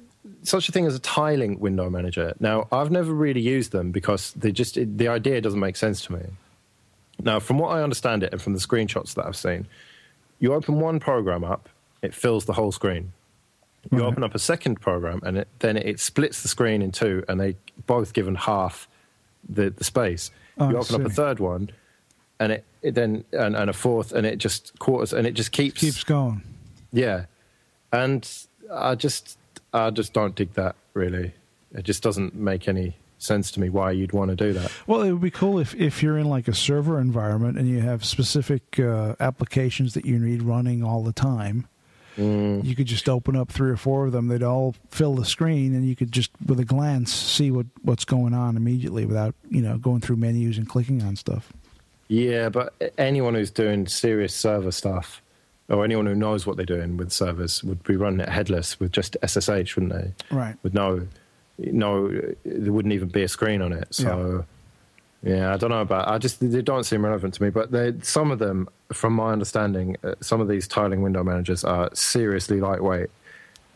such a thing as a tiling window manager. Now, I've never really used them because they just it, the idea doesn't make sense to me. Now, from what I understand it, and from the screenshots that I've seen, you open one program up, it fills the whole screen. You right. open up a second program, and it, then it splits the screen in two, and they both given half the, the space. Oh, you open up a third one, and it, it then and, and, a fourth, and it just quarters, and it just keeps
keeps going.
Yeah, and I just I just don't dig that really. It just doesn't make any sense to me why you'd want to do that.
Well, it would be cool if, if you're in like a server environment and you have specific uh, applications that you need running all the time. Mm. You could just open up three or four of them. They'd all fill the screen, and you could just, with a glance, see what, what's going on immediately without you know going through menus and clicking on stuff.
Yeah, but anyone who's doing serious server stuff, or anyone who knows what they're doing with servers, would be running it headless with just SSH, wouldn't they?
Right.
With no no, there wouldn't even be a screen on it. So, yeah, yeah I don't know about. I just they don't seem relevant to me. But they, some of them, from my understanding, uh, some of these tiling window managers are seriously lightweight.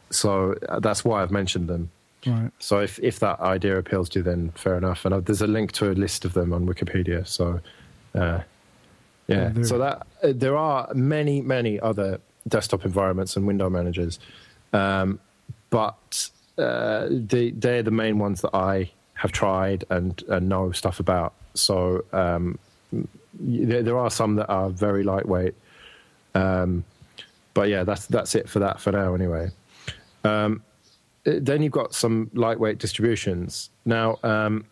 So uh, that's why I've mentioned them.
Right.
So if if that idea appeals to you, then fair enough. And there's a link to a list of them on Wikipedia. So, uh, yeah. yeah so that uh, there are many many other desktop environments and window managers, um, but uh, they, they're the main ones that I have tried and, and know stuff about. So um, there, there, are some that are very lightweight. Um, but yeah, that's that's it for that for now anyway. Um, then you've got some lightweight distributions. Now, um,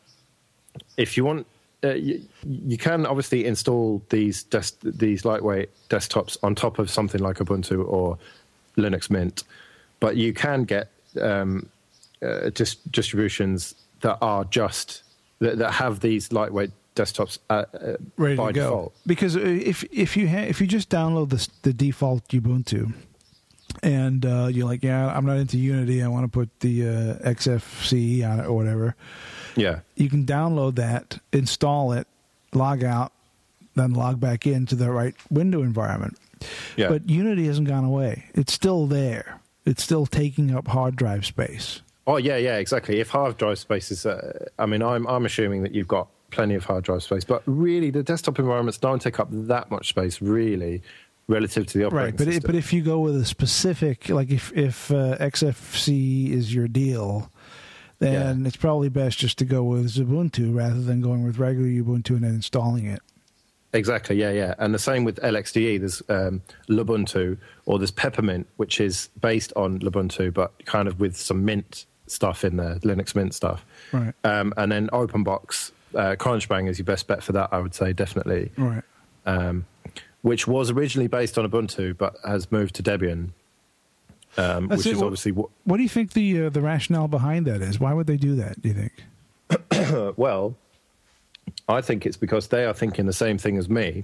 if you want, uh, you, you, can obviously install these des- these lightweight desktops on top of something like Ubuntu or Linux Mint, but you can get um, uh, dis- distributions that are just that, that have these lightweight desktops uh, uh,
ready
by
to go.
Default.
Because uh, if if you ha- if you just download the the default Ubuntu, and uh, you're like, yeah, I'm not into Unity. I want to put the uh, XFCE on it or whatever.
Yeah,
you can download that, install it, log out, then log back into the right window environment.
Yeah.
But Unity hasn't gone away. It's still there. It's still taking up hard drive space.
Oh yeah, yeah, exactly. If hard drive space is, uh, I mean, I'm I'm assuming that you've got plenty of hard drive space, but really the desktop environments don't take up that much space, really, relative to the operating
right. But
system.
It, but if you go with a specific, like if if uh, XFCE is your deal, then yeah. it's probably best just to go with Xubuntu rather than going with regular Ubuntu and then installing it.
Exactly, yeah, yeah. And the same with LXDE. There's um, Lubuntu or there's Peppermint, which is based on Lubuntu, but kind of with some Mint stuff in there, Linux Mint stuff.
Right.
Um, and then OpenBox, uh, Crunchbang is your best bet for that, I would say, definitely.
Right.
Um, which was originally based on Ubuntu but has moved to Debian. Um, which it. is obviously
what, what do you think the uh, the rationale behind that is? Why would they do that? Do you
think? well, I think it's because they are thinking the same thing as me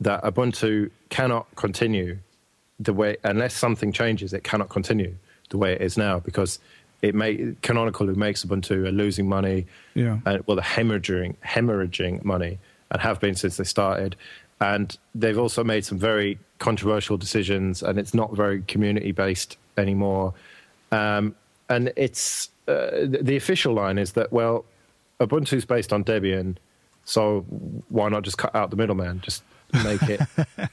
that Ubuntu cannot continue the way unless something changes. It cannot continue the way it is now because it may Canonical who makes Ubuntu are losing money.
Yeah.
And well, the hemorrhaging hemorrhaging money and have been since they started. And they've also made some very controversial decisions, and it's not very community based anymore. Um, and it's uh, the official line is that well, Ubuntu's based on Debian, so why not just cut out the middleman? Just make it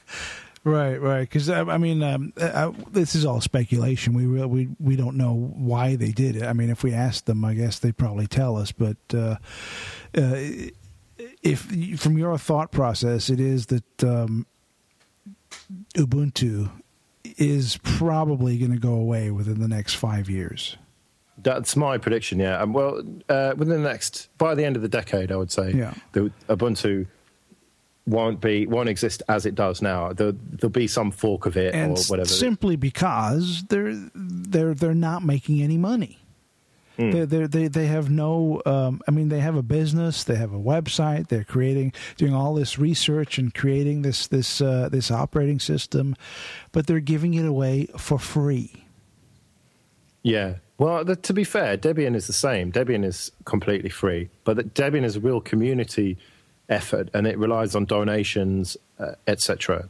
Right, right. Because uh, I mean, um, uh, uh, this is all speculation. We we we don't know why they did it. I mean, if we asked them, I guess they'd probably tell us. But uh, uh, if from your thought process, it is that um, Ubuntu is probably going to go away within the next five years.
That's my prediction. Yeah. Um, well, uh, within the next by the end of the decade, I would say.
Yeah.
The Ubuntu won't be won't exist as it does now. There, will be some fork of it
and
or whatever.
Simply because they're they're they're not making any money. Mm. They they they have no. Um, I mean, they have a business. They have a website. They're creating, doing all this research and creating this this uh, this operating system, but they're giving it away for free.
Yeah. Well, the, to be fair, Debian is the same. Debian is completely free, but Debian is a real community effort, and it relies on donations, uh, etc.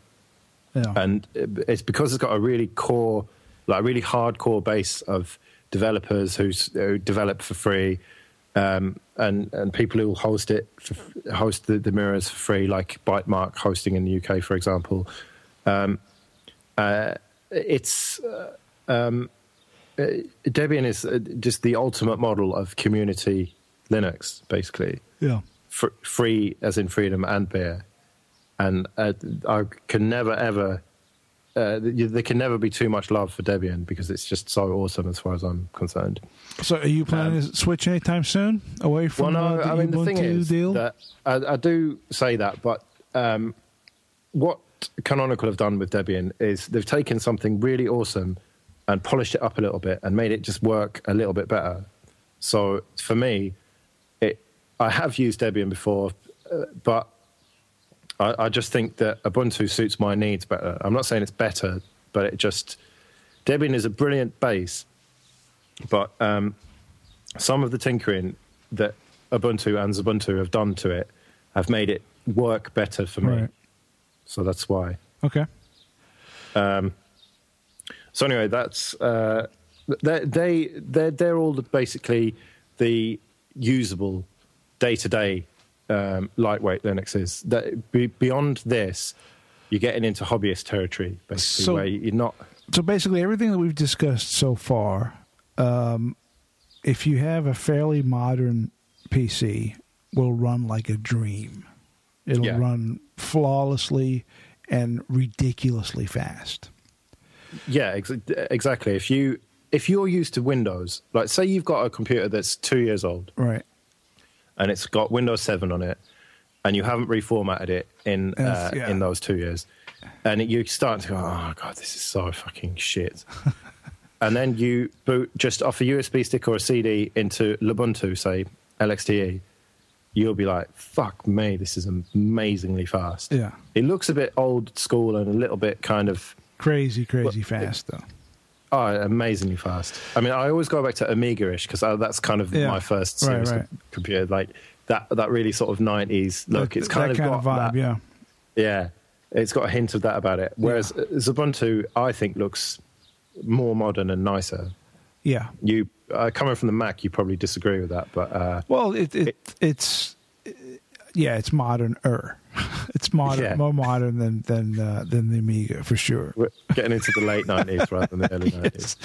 Yeah.
And it's because it's got a really core, like a really hardcore base of developers who develop for free, um, and and people who host it, for, host the, the, mirrors for free, like Bytemark hosting in the UK, for example. Um, uh, it's uh, um, uh, Debian is uh, just the ultimate model of community Linux, basically.
Yeah
fr- free as in freedom and beer. And uh, I can never ever, uh, there can never be too much love for Debian because it's just so awesome as far as I'm concerned.
So, are you planning um, to switch anytime soon away from well, no, uh, the I mean, Ubuntu the thing is deal?
That I, I, do say that, but um, what Canonical have done with Debian is they've taken something really awesome and polished it up a little bit and made it just work a little bit better. So for me, it I have used Debian before, uh, but I, I, just think that Ubuntu suits my needs better. I'm not saying it's better, but it just Debian is a brilliant base, but um, some of the tinkering that Ubuntu and Xubuntu have done to it have made it work better for me. Right. So that's why.
Okay.
Um, so anyway, that's uh, they they they're, they're all basically the usable day to day lightweight Linux is. That beyond this, you're getting into hobbyist territory, basically, so, where you're not.
So basically, everything that we've discussed so far, um, if you have a fairly modern PC, will run like a dream. It'll yeah. run flawlessly and ridiculously fast.
Yeah, ex- exactly. If you if you're used to Windows, like say you've got a computer that's two years old,
right?
And it's got Windows 7 on it, and you haven't reformatted it in uh, yeah. in those two years, and you start to go, oh god, this is so fucking shit. and then you boot just off a USB stick or a CD into Ubuntu, say LXDE, you'll be like, fuck me, this is amazingly fast.
Yeah.
It looks a bit old school and a little bit kind of
crazy, crazy fast though.
Oh, amazingly fast. I mean, I always go back to Amiga-ish because that's kind of yeah. my first right, right. computer. Like that, that really sort of nineties look. It's kind, of,
kind of vibe,
that,
yeah.
Yeah, it's got a hint of that about it. Whereas yeah. Xubuntu, I think, looks more modern and nicer.
Yeah.
You uh, coming from the Mac, you probably disagree with that, but uh,
well, it, it, it it's yeah, it's modern er. It's modern, yeah. more modern than than uh, than the Amiga for sure.
We're getting into the late nineties rather than the early nineties.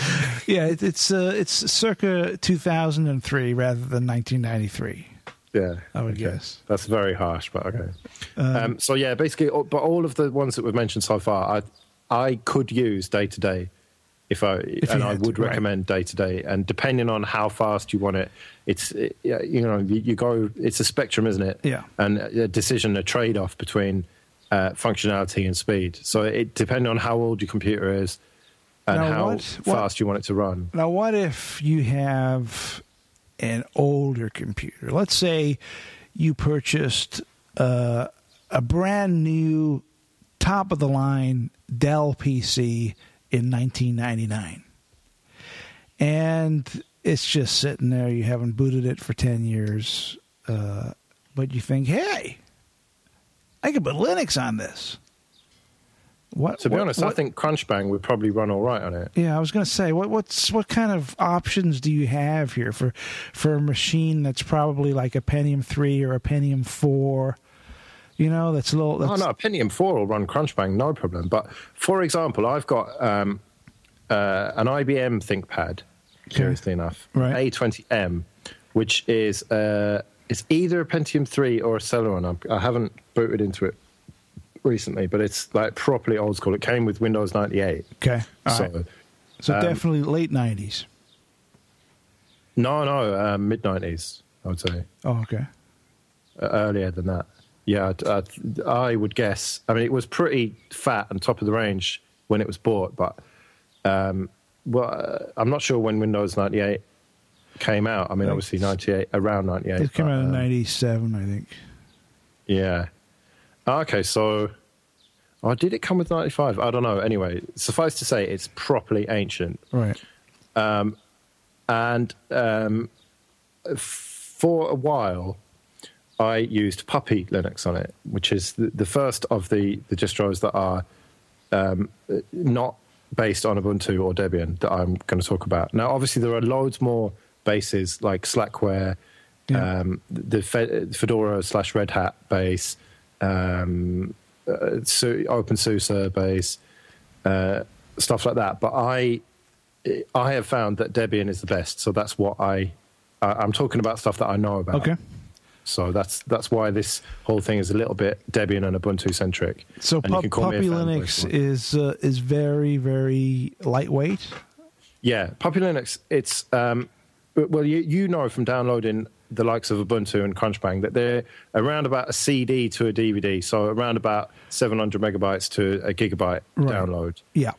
Yeah, it, it's uh, it's circa two thousand and three rather than nineteen ninety three.
Yeah,
I would
okay.
guess
that's very harsh, but okay. Um, um, so yeah, basically, but all of the ones that we've mentioned so far, I I could use day to day if I if and I would recommend day to day. And depending on how fast you want it, it's it, you know you, you, go. It's a spectrum, isn't it?
Yeah.
And a decision, a trade off between uh, functionality and speed. So it depends on how old your computer is and now how what, fast what, you want it to run.
Now, what if you have an older computer? Let's say you purchased uh, a brand new, top of the line Dell PC in 1999. And it's just sitting there. You haven't booted it for 10 years. Uh, but you think, hey, I could put Linux on this.
What, to be what, honest, what, I think Crunchbang would probably run all right on it.
Yeah, I was going to say, what what's what kind of options do you have here for for a machine that's probably like a Pentium three or a Pentium four? You know, that's a little. That's...
Oh no, a Pentium four will run Crunchbang, no problem. But for example, I've got um, uh, an IBM ThinkPad. Curiously enough,
right.
A20M, which is uh, it's either a Pentium three or a Celeron. I haven't booted into it recently, but it's like properly old school. It came with Windows 98.
Okay. All so, right. so um, definitely late 90s.
No, no, uh, mid 90s, I would say.
Oh, okay.
Uh, earlier than that. Yeah, uh, I would guess. I mean, it was pretty fat and top of the range when it was bought, but um, well, uh, I'm not sure when Windows 98 came out. I mean, obviously 98, around 98.
It came but, out in uh, 97, I think.
Yeah. Okay, so oh, did it come with 95? I don't know. Anyway, suffice to say, it's properly ancient.
Right.
Um, and um, for a while, I used Puppy Linux on it, which is the, the first of the, the distros that are um, not based on Ubuntu or Debian that I'm going to talk about. Now, obviously, there are loads more bases like Slackware, yeah. um, the Fedora slash Red Hat base, um, uh, OpenSUSE base, uh, stuff like that. But I, I have found that Debian is the best, so that's what I. I'm talking about stuff that I know about.
Okay.
So that's that's why this whole thing is a little bit Debian and Ubuntu centric.
So Puppy Linux is uh, is very very lightweight.
Yeah, Puppy Linux. It's um, well, you you know from downloading the likes of Ubuntu and Crunchbang that they're around about a CD to a DVD, so around about 700 megabytes to a gigabyte right. download.
Yeah.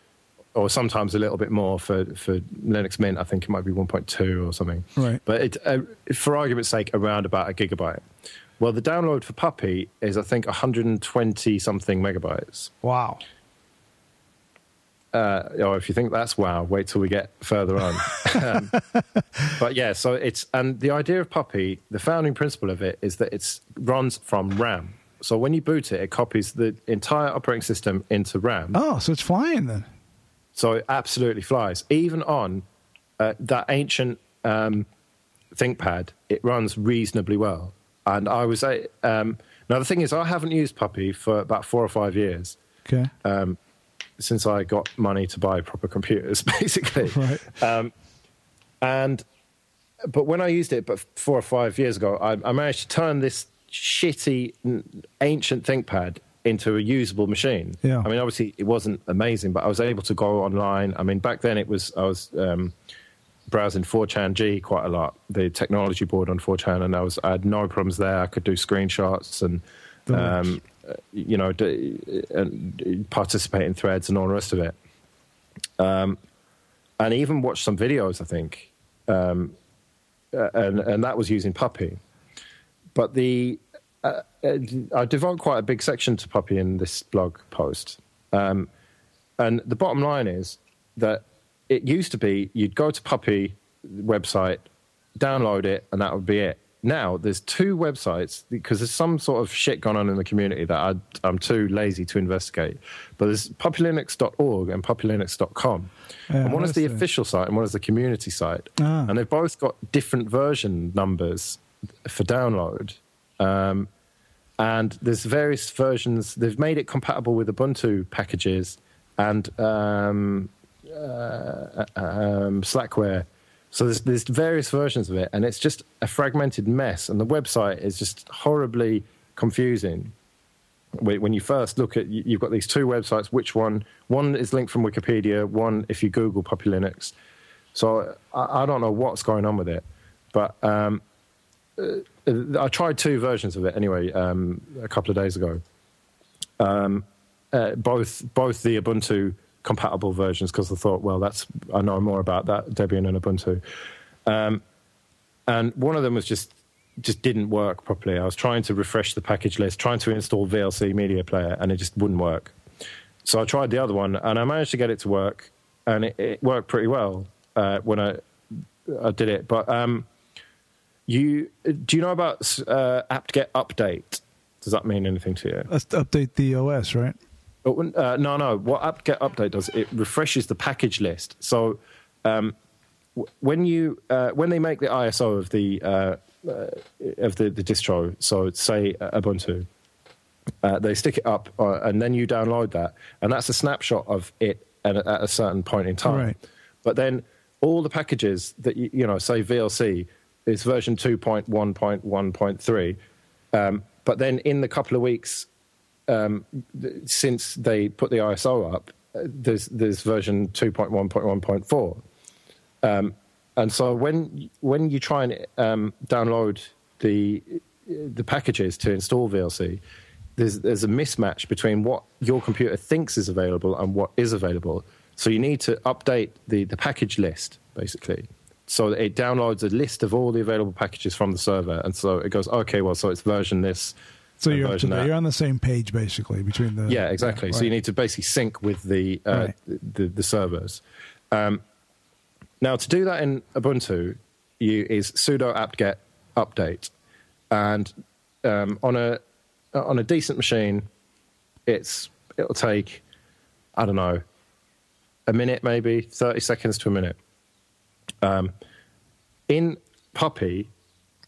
Or sometimes a little bit more for, for Linux Mint. I think it might be 1.2 or something.
Right.
But it, uh, for argument's sake, around about a gigabyte. Well, the download for Puppy is, I think, 120 something megabytes.
Wow.
Uh, oh, if you think that's wow, wait till we get further on. um, but yeah, so it's and the idea of Puppy, the founding principle of it is that it runs from RAM. So when you boot it, it copies the entire operating system into RAM.
Oh, so it's flying then.
So it absolutely flies, even on uh, that ancient um, ThinkPad. It runs reasonably well. And I was um, now the thing is, I haven't used Puppy for about four or five years.
Okay.
Um, since I got money to buy proper computers, basically.
Right.
Um, and but when I used it, but four or five years ago, I, I managed to turn this shitty ancient ThinkPad into a usable machine.
Yeah.
I mean, obviously it wasn't amazing, but I was able to go online. I mean, back then it was I was um, browsing 4chan-G quite a lot, the technology board on 4chan, and I was I had no problems there. I could do screenshots and. Um, you know, and participate in threads and all the rest of it. Um, and even watched some videos, I think, um, and and that was using Puppy. But the uh, I devote quite a big section to Puppy in this blog post, um, and the bottom line is that it used to be you'd go to Puppy website, download it, and that would be it now there's two websites because there's some sort of shit going on in the community that I, am too lazy to investigate. But there's puppylinux.org and puppylinux.com. Yeah, and one is the it? official site and one is the community site. Ah. And they've both got different version numbers for download. Um, and there's various versions. They've made it compatible with Ubuntu packages and um, uh, um, Slackware so there's, there's various versions of it, and it's just a fragmented mess. And the website is just horribly confusing. When you first look at, you've got these two websites. Which one? One is linked from Wikipedia. One, if you Google Puppy Linux. So I, I don't know what's going on with it, but um, uh, I tried two versions of it anyway um, a couple of days ago, um, uh, both both the Ubuntu compatible versions because I thought, well, that's I know more about that Debian and Ubuntu, um, and one of them was just just didn't work properly. I was trying to refresh the package list, trying to install VLC Media Player, and it just wouldn't work. So I tried the other one, and I managed to get it to work, and it, it worked pretty well uh, when I I did it. But um, you do you know about uh, apt-get update? Does that mean anything to you?
Let's update the OS, right?
Uh, no, no. What apt-get update does it refreshes the package list. So um, when you uh, when they make the ISO of the uh, uh, of the, the distro, so say Ubuntu, uh, they stick it up, uh, and then you download that, and that's a snapshot of it at, at a certain point in time.
Right.
But then all the packages that you, you know, say VLC is version two point one point one point three, um, but then in the couple of weeks um, since they put the ISO up, uh, there's there's version two point one point one point four. Um, and so when when you try and um, download the the packages to install VLC, there's there's a mismatch between what your computer thinks is available and what is available. So you need to update the the package list basically. So it downloads a list of all the available packages from the server, and so it goes, okay, well, so it's version this.
So you're, you're on the same page basically between the.
Yeah, exactly. Yeah, right. So you need to basically sync with the uh, right. the, the, servers. Um, now, to do that in Ubuntu, you is sudo apt-get update, and um, on a on a decent machine, it's it'll take I don't know a minute, maybe thirty seconds to a minute. Um, in Puppy,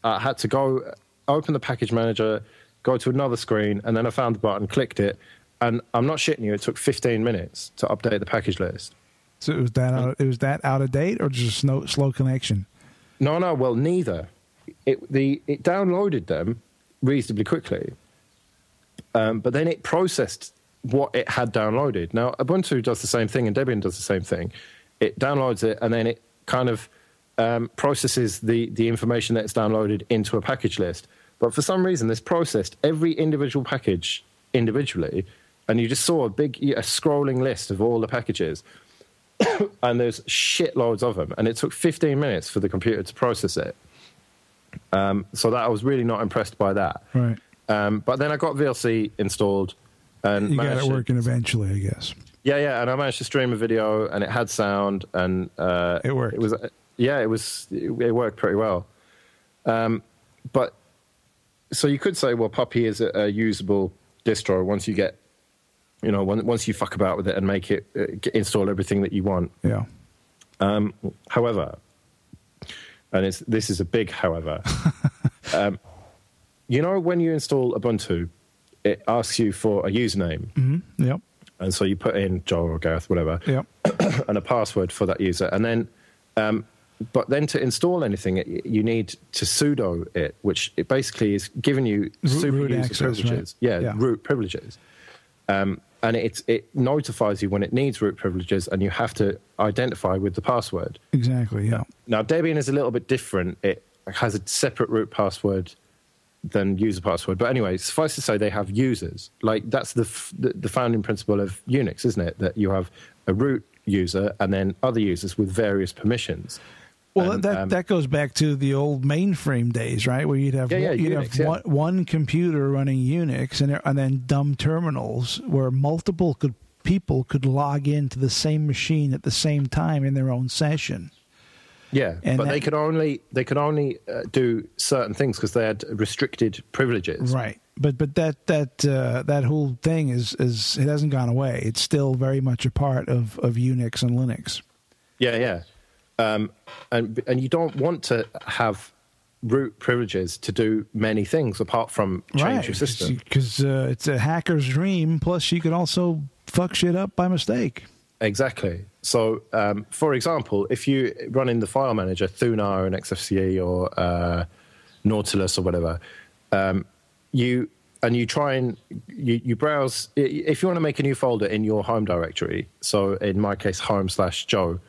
I had to go open the package manager, go to another screen, and then I found the button, clicked it, and I'm not shitting you. It took 15 minutes to update the package list.
So it was that out, it was that out of date or just a slow, slow connection?
No, no. Well, neither. It the it downloaded them reasonably quickly, um, but then it processed what it had downloaded. Now Ubuntu does the same thing, and Debian does the same thing. It downloads it, and then it kind of um, processes the the information that's downloaded into a package list. But for some reason, this processed every individual package individually, and you just saw a big a scrolling list of all the packages. and there's shitloads of them. And it took 15 minutes for the computer to process it. Um, so that I was really not impressed by that.
Right.
Um, but then I got VLC installed, and
you got it working eventually, I guess.
Yeah, yeah, and I managed to stream a video, and it had sound, and uh,
it worked.
It was, yeah, it was, it, it worked pretty well. Um, but so you could say, well, Puppy is a, a usable distro once you get you know, once you fuck about with it and make it uh, install everything that you want.
Yeah.
Um, however, and it's this is a big however. um, you know, when you install Ubuntu, it asks you for a username.
Mm-hmm. Yep.
And so you put in Joel or Gareth, whatever.
Yep.
and a password for that user, and then. Um, but then to install anything, you need to sudo it, which it basically is giving you
super root user access,
privileges.
Right?
Yeah, yeah, root privileges. Um, and it, it notifies you when it needs root privileges, and you have to identify with the password.
Exactly. Yeah.
Now, Debian is a little bit different. It has a separate root password than user password. But anyway, suffice to say, they have users. Like that's the, f- the founding principle of Unix, isn't it? That you have a root user and then other users with various permissions.
Well, and, that um, that goes back to the old mainframe days, right? Where you'd have
yeah, yeah,
you'd
Unix,
have one, one, computer running Unix, and and then dumb terminals where multiple could people could log into the same machine at the same time in their own session.
Yeah, and but that, they could only they could only uh, do certain things because they had restricted privileges.
Right. But but that that uh, that whole thing is is it hasn't gone away. It's still very much a part of of Unix and Linux.
Yeah, yeah. Um, and and you don't want to have root privileges to do many things apart from change
right.
your system
because uh, it's a hacker's dream. Plus, you could also fuck shit up by mistake.
Exactly. So, um, for example, if you run in the file manager Thunar and XFCE or uh, Nautilus or whatever, um, you and you try and you, you browse if you want to make a new folder in your home directory. So, in my case, home slash Joe.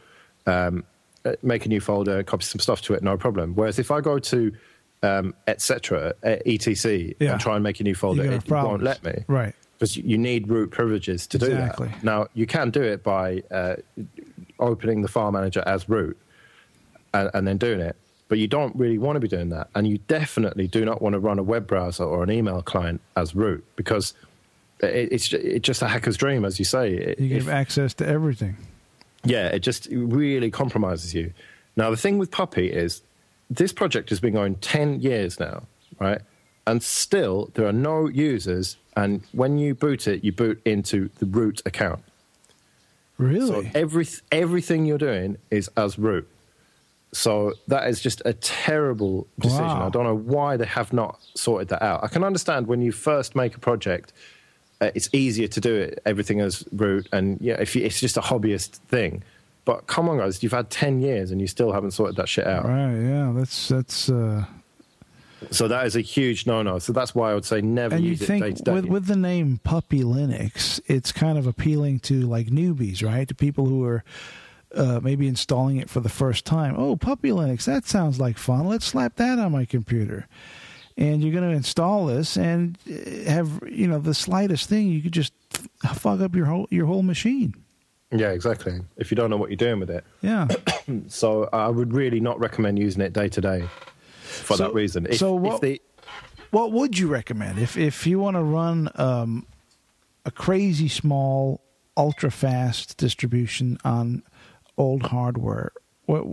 Um, uh, make a new folder, copy some stuff to it, no problem. Whereas if I go to um, etc. Uh, etc.
yeah.
and try and make a new folder, it
problems.
won't let me.
Right.
Because you need root privileges to
exactly.
do that. Now you can do it by uh, opening the file manager as root and, and then doing it, but you don't really want to be doing that, and you definitely do not want to run a web browser or an email client as root because it, it's it's just a hacker's dream, as you say.
You give access to everything.
Yeah, it just really compromises you. Now the thing with Puppy is this project has been going ten years now, right? And still, there are no users. And when you boot it, you boot into the root account.
Really?
So every, everything you're doing is as root. So that is just a terrible decision. Wow. I don't know why they have not sorted that out. I can understand when you first make a project, uh, it's easier to do it everything as root, and yeah, if you, it's just a hobbyist thing. But come on, guys, you've had ten years and you still haven't sorted that shit out.
Right? Yeah, that's that's. Uh...
So that is a huge no-no. So that's why I would say never
and
use
you think
it day to day.
With, with the name Puppy Linux, it's kind of appealing to like newbies, right? To people who are uh, maybe installing it for the first time. Oh, Puppy Linux, that sounds like fun. Let's slap that on my computer. And you're going to install this and uh, have you know the slightest thing you could just fuck up your whole your whole machine.
Yeah, exactly. If you don't know what you're doing with it.
Yeah.
so I would really not recommend using it day to day for so, that reason.
If, so what, they, what would you recommend if if you want to run um, a crazy small, ultra fast distribution on old hardware? What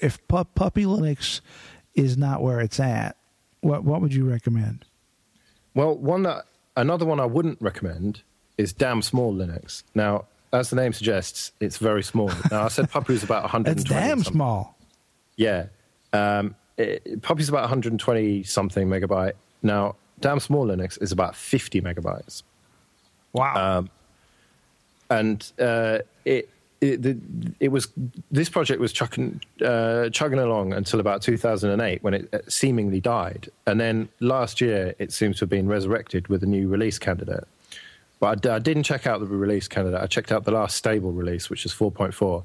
if Puppy Linux is not where it's at? What what would you recommend?
Well, one that another one I wouldn't recommend is damn small Linux. Now, as the name suggests, it's very small. Now, I said Puppy is about 120.
it's damn something. small.
Yeah. Um, it, Puppy's about 120 something megabyte. Now, damn small Linux is about 50 megabytes.
Wow. Um,
and uh, it it, the, it was this project was chugging, uh, chugging along until about 2008 when it uh, seemingly died, and then last year it seems to have been resurrected with a new release candidate. But I, I didn't check out the release candidate. I checked out the last stable release, which is 4.4,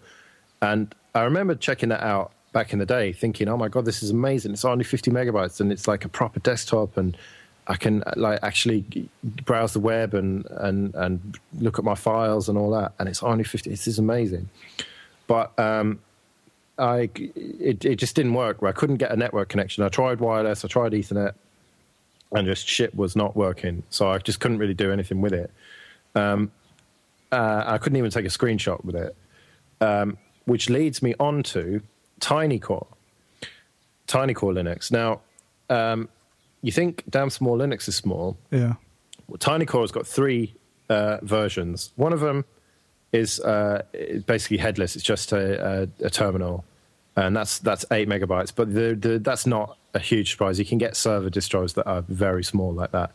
and I remember checking that out back in the day, thinking, "Oh my god, this is amazing! It's only 50 megabytes, and it's like a proper desktop, and I can like actually browse the web and and and look at my files and all that, and it's only fifty. This is amazing, but um, I it it just didn't work. I couldn't get a network connection. I tried wireless, I tried Ethernet, and just shit was not working. So I just couldn't really do anything with it. Um, uh, I couldn't even take a screenshot with it, um, which leads me on to TinyCore, TinyCore Linux. Now. Um, you think damn small Linux is small.
Yeah.
Well, TinyCore's got three uh, versions. One of them is uh, basically headless. It's just a, a, a, terminal, and that's that's eight megabytes. But the, the, that's not a huge surprise. You can get server distros that are very small like that.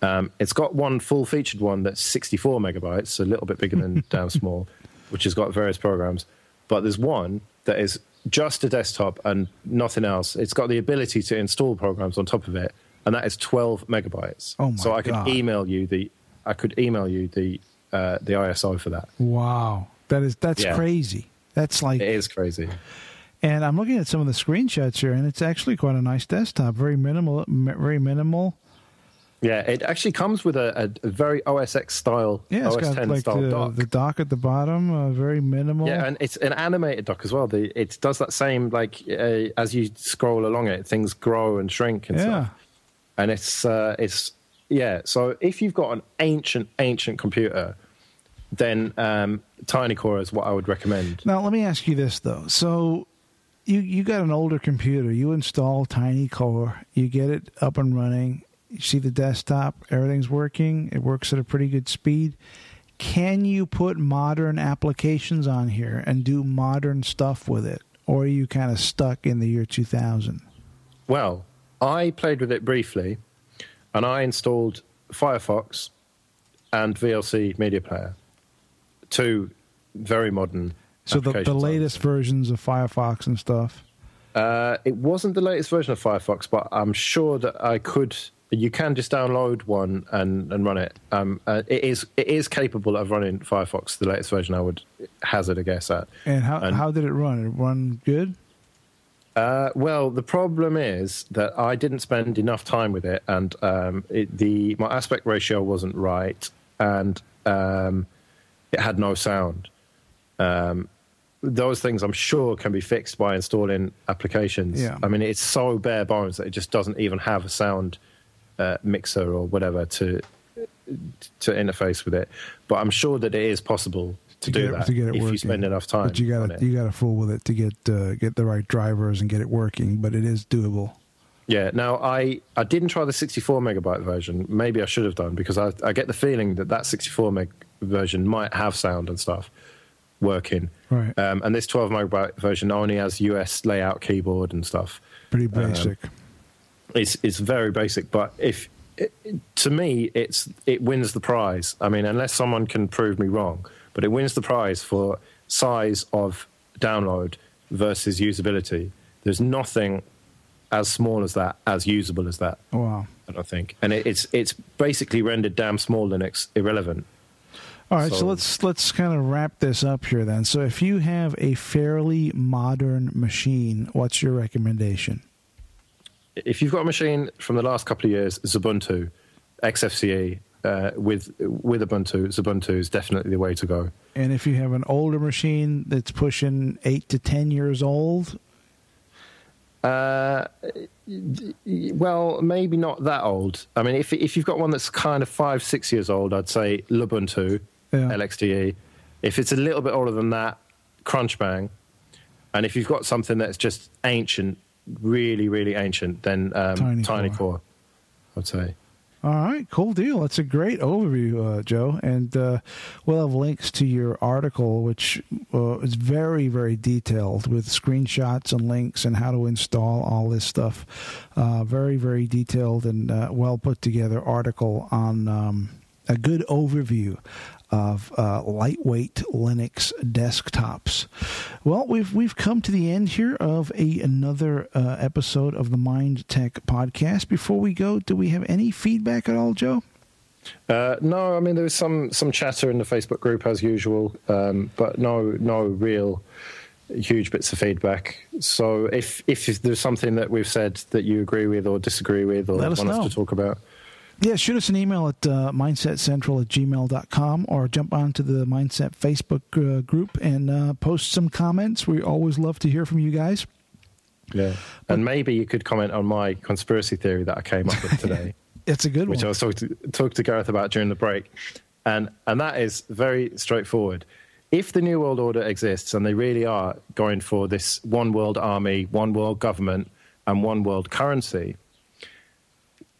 Um, it's got one full featured one that's 64 megabytes, a little bit bigger than damn small, which has got various programs. But there's one that is just a desktop and nothing else. It's got the ability to install programs on top of it, and that is 12 megabytes.
Oh my
so I could
God.
email you the I could email you the uh, the ISO for that.
Wow, that is that's yeah. crazy. That's like
it is crazy.
And I'm looking at some of the screenshots here, and it's actually quite a nice desktop. Very minimal, very minimal.
Yeah, it actually comes with a, a, very OS X style,
yeah,
OS
got
10
like
style
the,
dock.
The dock at the bottom, uh, very minimal.
Yeah, and it's an animated dock as well. The, it does that same like uh, as you scroll along it, things grow and shrink and
yeah.
stuff. And it's uh, it's yeah. So if you've got an ancient ancient computer, then um, TinyCore is what I would recommend.
Now let me ask you this though. So you you got an older computer, you install Tiny Core, you get it up and running you see the desktop, everything's working, it works at a pretty good speed. Can you put modern applications on here and do modern stuff with it? Or are you kind of stuck in the year 2000?
Well, I played with it briefly and I installed Firefox and VLC Media Player. Two very modern.
So the, the latest versions of Firefox and stuff?
Uh, it wasn't the latest version of Firefox, but I'm sure that I could you can just download one and, and run it. Um, uh, it is it is capable of running Firefox, the latest version. I would hazard a guess at.
And how and, how did it run? It run good.
Uh, well, the problem is that I didn't spend enough time with it, and um, it, the my aspect ratio wasn't right, and um, it had no sound. Um, those things I'm sure can be fixed by installing applications.
Yeah.
I mean, it's so bare bones that it just doesn't even have a sound uh, mixer or whatever to to interface with it. But I'm sure that it is possible to, to do that to get it if working. you spend enough time.
But you got to you got to fool with it to get uh, get the right drivers and get it working. But it is doable.
Yeah. Now I I didn't try the 64 megabyte version. Maybe I should have done because I I get the feeling that that 64 meg version might have sound and stuff working.
Right.
Um, and this 12 megabyte version only has US layout keyboard and stuff.
Pretty basic.
Um, it's it's very basic, but if it, to me it's it wins the prize. I mean, unless someone can prove me wrong, but it wins the prize for size of download versus usability. There's nothing as small as that, as usable as that.
Wow.
I don't think, and it, it's it's basically rendered damn small Linux irrelevant.
All right, so, so let's let's kind of wrap this up here then. So if you have a fairly modern machine, what's your recommendation?
If you've got a machine from the last couple of years, Xubuntu, XFCE, uh, with with Ubuntu, Ubuntu is definitely the way to go.
And if you have an older machine that's pushing eight to ten years old,
uh, well, maybe not that old. I mean, if if you've got one that's kind of five, six years old, I'd say Lubuntu, yeah. LXDE. If it's a little bit older than that, Crunchbang. And if you've got something that's just ancient, really, really ancient, then um, Tiny, Tiny Core. Core, I'd say.
All right, cool deal. That's a great overview, uh, Joe. And uh, we'll have links to your article, which uh, is very, very detailed with screenshots and links and how to install all this stuff. Uh, very, very detailed and uh, well put together article on um, a good overview of uh, lightweight Linux desktops. Well, we've we've come to the end here of a another uh, episode of the Mind Tech podcast. Before we go, do we have any feedback at all, Joe?
Uh, no, I mean there was some some chatter in the Facebook group as usual, um, but no no real huge bits of feedback. So if if there's something that we've said that you agree with or disagree with or want us,
us
to talk about,
yeah, shoot us an email at uh, mindsetcentral at gmail.com or jump onto the Mindset Facebook uh, group and uh, post some comments. We always love to hear from you guys.
Yeah. But, and maybe you could comment on my conspiracy theory that I came up with today.
it's a good
which
one.
Which I was talking to, talk to Gareth about during the break. And, and that is very straightforward. If the New World Order exists and they really are going for this one world army, one world government, and one world currency,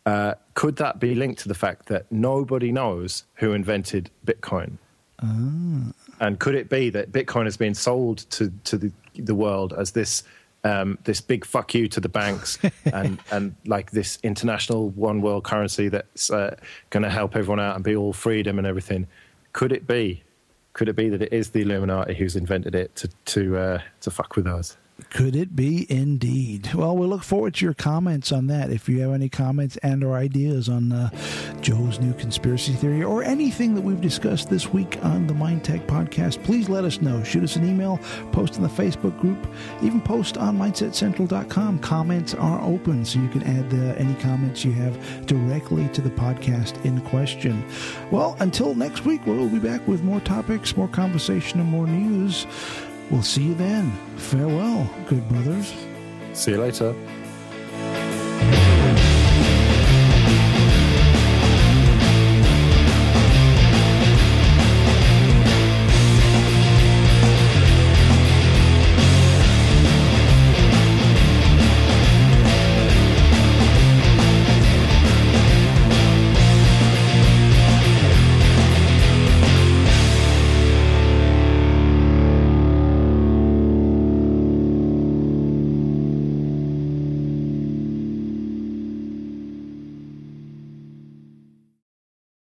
uh, could that be linked to the fact that nobody knows who invented Bitcoin?
Ah.
And could it be that Bitcoin has been sold to, to the, the world as this um, this big fuck you to the banks and, and like this international one world currency that's uh, going to help everyone out and be all freedom and everything? Could it be? Could it be that it is the Illuminati who's invented it to to uh, to fuck with us?
Could it be indeed? Well, we look forward to your comments on that. If you have any comments and or ideas on uh, Joe's new conspiracy theory or anything that we've discussed this week on the Mind Tech podcast, please let us know. Shoot us an email, post in the Facebook group, even post on mindsetcentral.com. Comments are open, so you can add uh, any comments you have directly to the podcast in question. Well, until next week, we'll be back with more topics, more conversation, and more news. We'll see you then. Farewell, good brothers.
See you later.